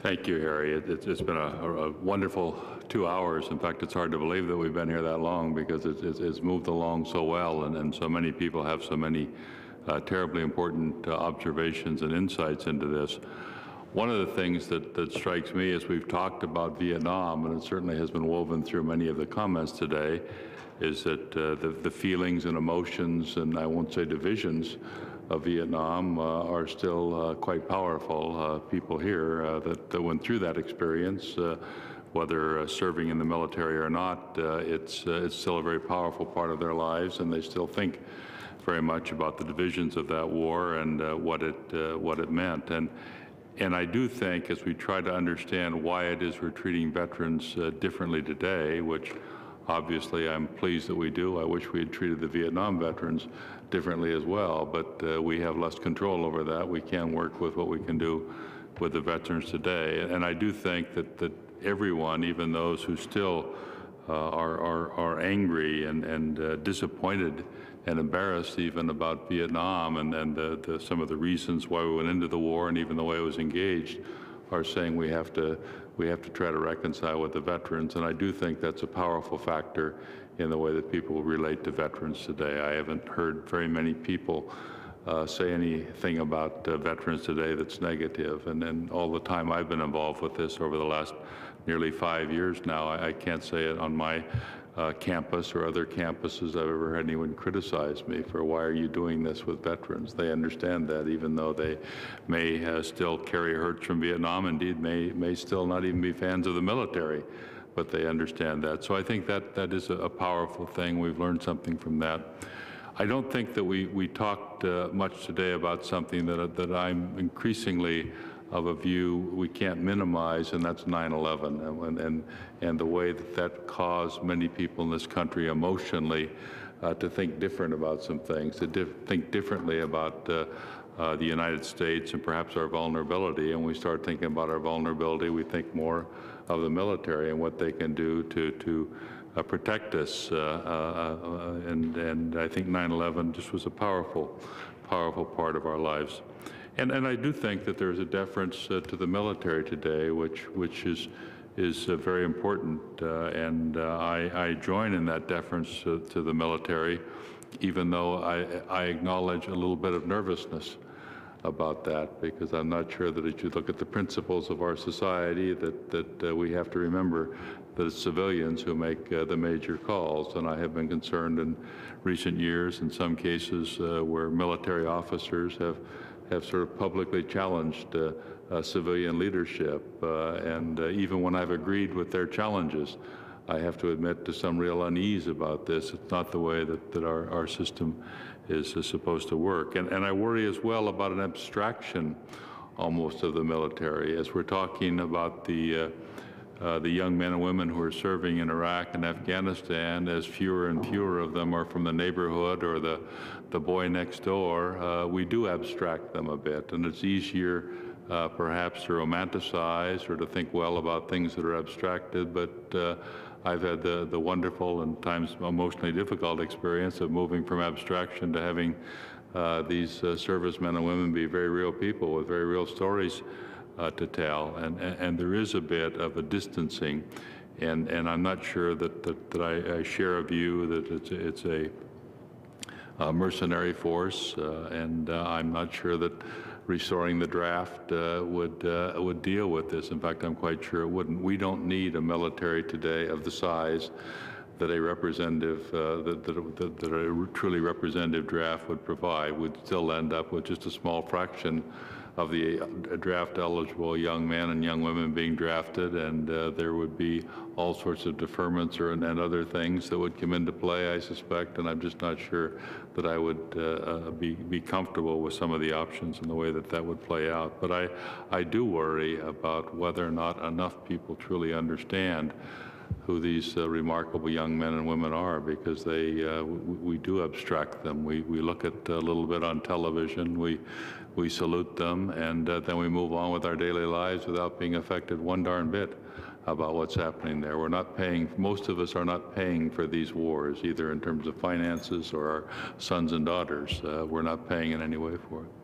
Thank you, Harry. It- It's it's been a a wonderful two hours. In fact, it's hard to believe that we've been here that long because it's- moved along so well, and and so many people have so many uh, terribly important uh, observations and insights into this. One of the things that that strikes me as we've talked about Vietnam, and it certainly has been woven through many of the comments today, is that uh, the the feelings and emotions, and I won't say divisions, of Vietnam uh, are still uh, quite powerful. Uh, people here uh, that, that went through that experience, uh, whether serving in the military or not, it's, it's still a very powerful part of their lives, and they still think very much about the divisions of that war and what, it, what it meant. And, and I do think, as we try to understand why it is we're treating veterans differently today, which Obviously, I'm pleased that we do. I wish we had treated the Vietnam veterans differently as well, but uh, we have less control over that. We can work with what we can do with the veterans today. And I do think that, that everyone, even those who still uh, are, are, are angry and, and uh, disappointed and embarrassed even about Vietnam and, and the, the, some of the reasons why we went into the war and even the way it was engaged, are saying we have to we have to try to reconcile with the veterans, and I do think that's a powerful factor in the way that people relate to veterans today. I haven't heard very many people uh, say anything about uh, veterans today that's negative, and then all the time I've been involved with this over the last nearly five years now, I, I can't say it on my uh, campus or other campuses I've ever had anyone criticize me for why are you doing this with veterans. They understand that even though they may uh, still carry hurts from Vietnam, indeed may, may still not even be fans of the military, but they understand that. So I think that that is a, a powerful thing. We've learned something from that. I don't think that we, we talked uh, much today about something that, that I'm increasingly of a view we can't minimize, and that's 9/11, and, and, and the way that that caused many people in this country emotionally uh, to think different about some things, to di think differently about uh, uh, the United States and perhaps our vulnerability. And we start thinking about our vulnerability, we think more of the military and what they can do to, to uh, protect us. Uh, uh, and, and I think 9/11 just was a powerful, powerful part of our lives. And, and I do think that there's a deference uh, to the military today, which, which is, is uh, very important. Uh, and uh, I, I join in that deference to the military, even though I, I acknowledge a little bit of nervousness about that, because I'm not sure that as you look at the principles of our society, that, that uh, we have to remember that it's civilians who make uh, the major calls. And I have been concerned in recent years, in some cases, where military officers have have sort of publicly challenged uh, uh, civilian leadership. Uh, and even when I've agreed with their challenges, I have to admit to some real unease about this. It's not the way that, that our, our system is, is supposed to work. And, and I worry as well about an abstraction almost of the military. As we're talking about the, uh, uh, the young men and women who are serving in Iraq and Afghanistan, as fewer and fewer of them are from the neighborhood or the, the boy next door, uh, we do abstract them a bit. And it's easier uh, perhaps to romanticize or to think well about things that are abstracted, but uh, I've had the, the wonderful and times emotionally difficult experience of moving from abstraction to having uh, these uh, servicemen and women be very real people with very real stories uh, to tell. And, and, and, there is a bit of a distancing. And, and I'm not sure that, that, that I, I share a view that it's, it's a mercenary force, uh, and uh, I'm not sure that restoring the draft would would deal with this. In fact, I'm quite sure it wouldn't. We don't need a military today of the size that a representative, uh, that, that, that, a truly representative draft would provide. We'd still end up with just a small fraction of the uh, draft-eligible young men and young women being drafted, and uh, there would be all sorts of deferments or, and other things that would come into play, I suspect, and I'm just not sure that I would uh, uh, be, be comfortable with some of the options and the way that that would play out. But I, I do worry about whether or not enough people truly understand who these uh, remarkable young men and women are because they, uh, we, we do abstract them. We, we look at a little bit on television, we, we salute them, and uh, then we move on with our daily lives without being affected one darn bit about what's happening there. We're not paying, most of us are not paying for these wars, either in terms of finances or our sons and daughters. Uh, we're not paying in any way for it.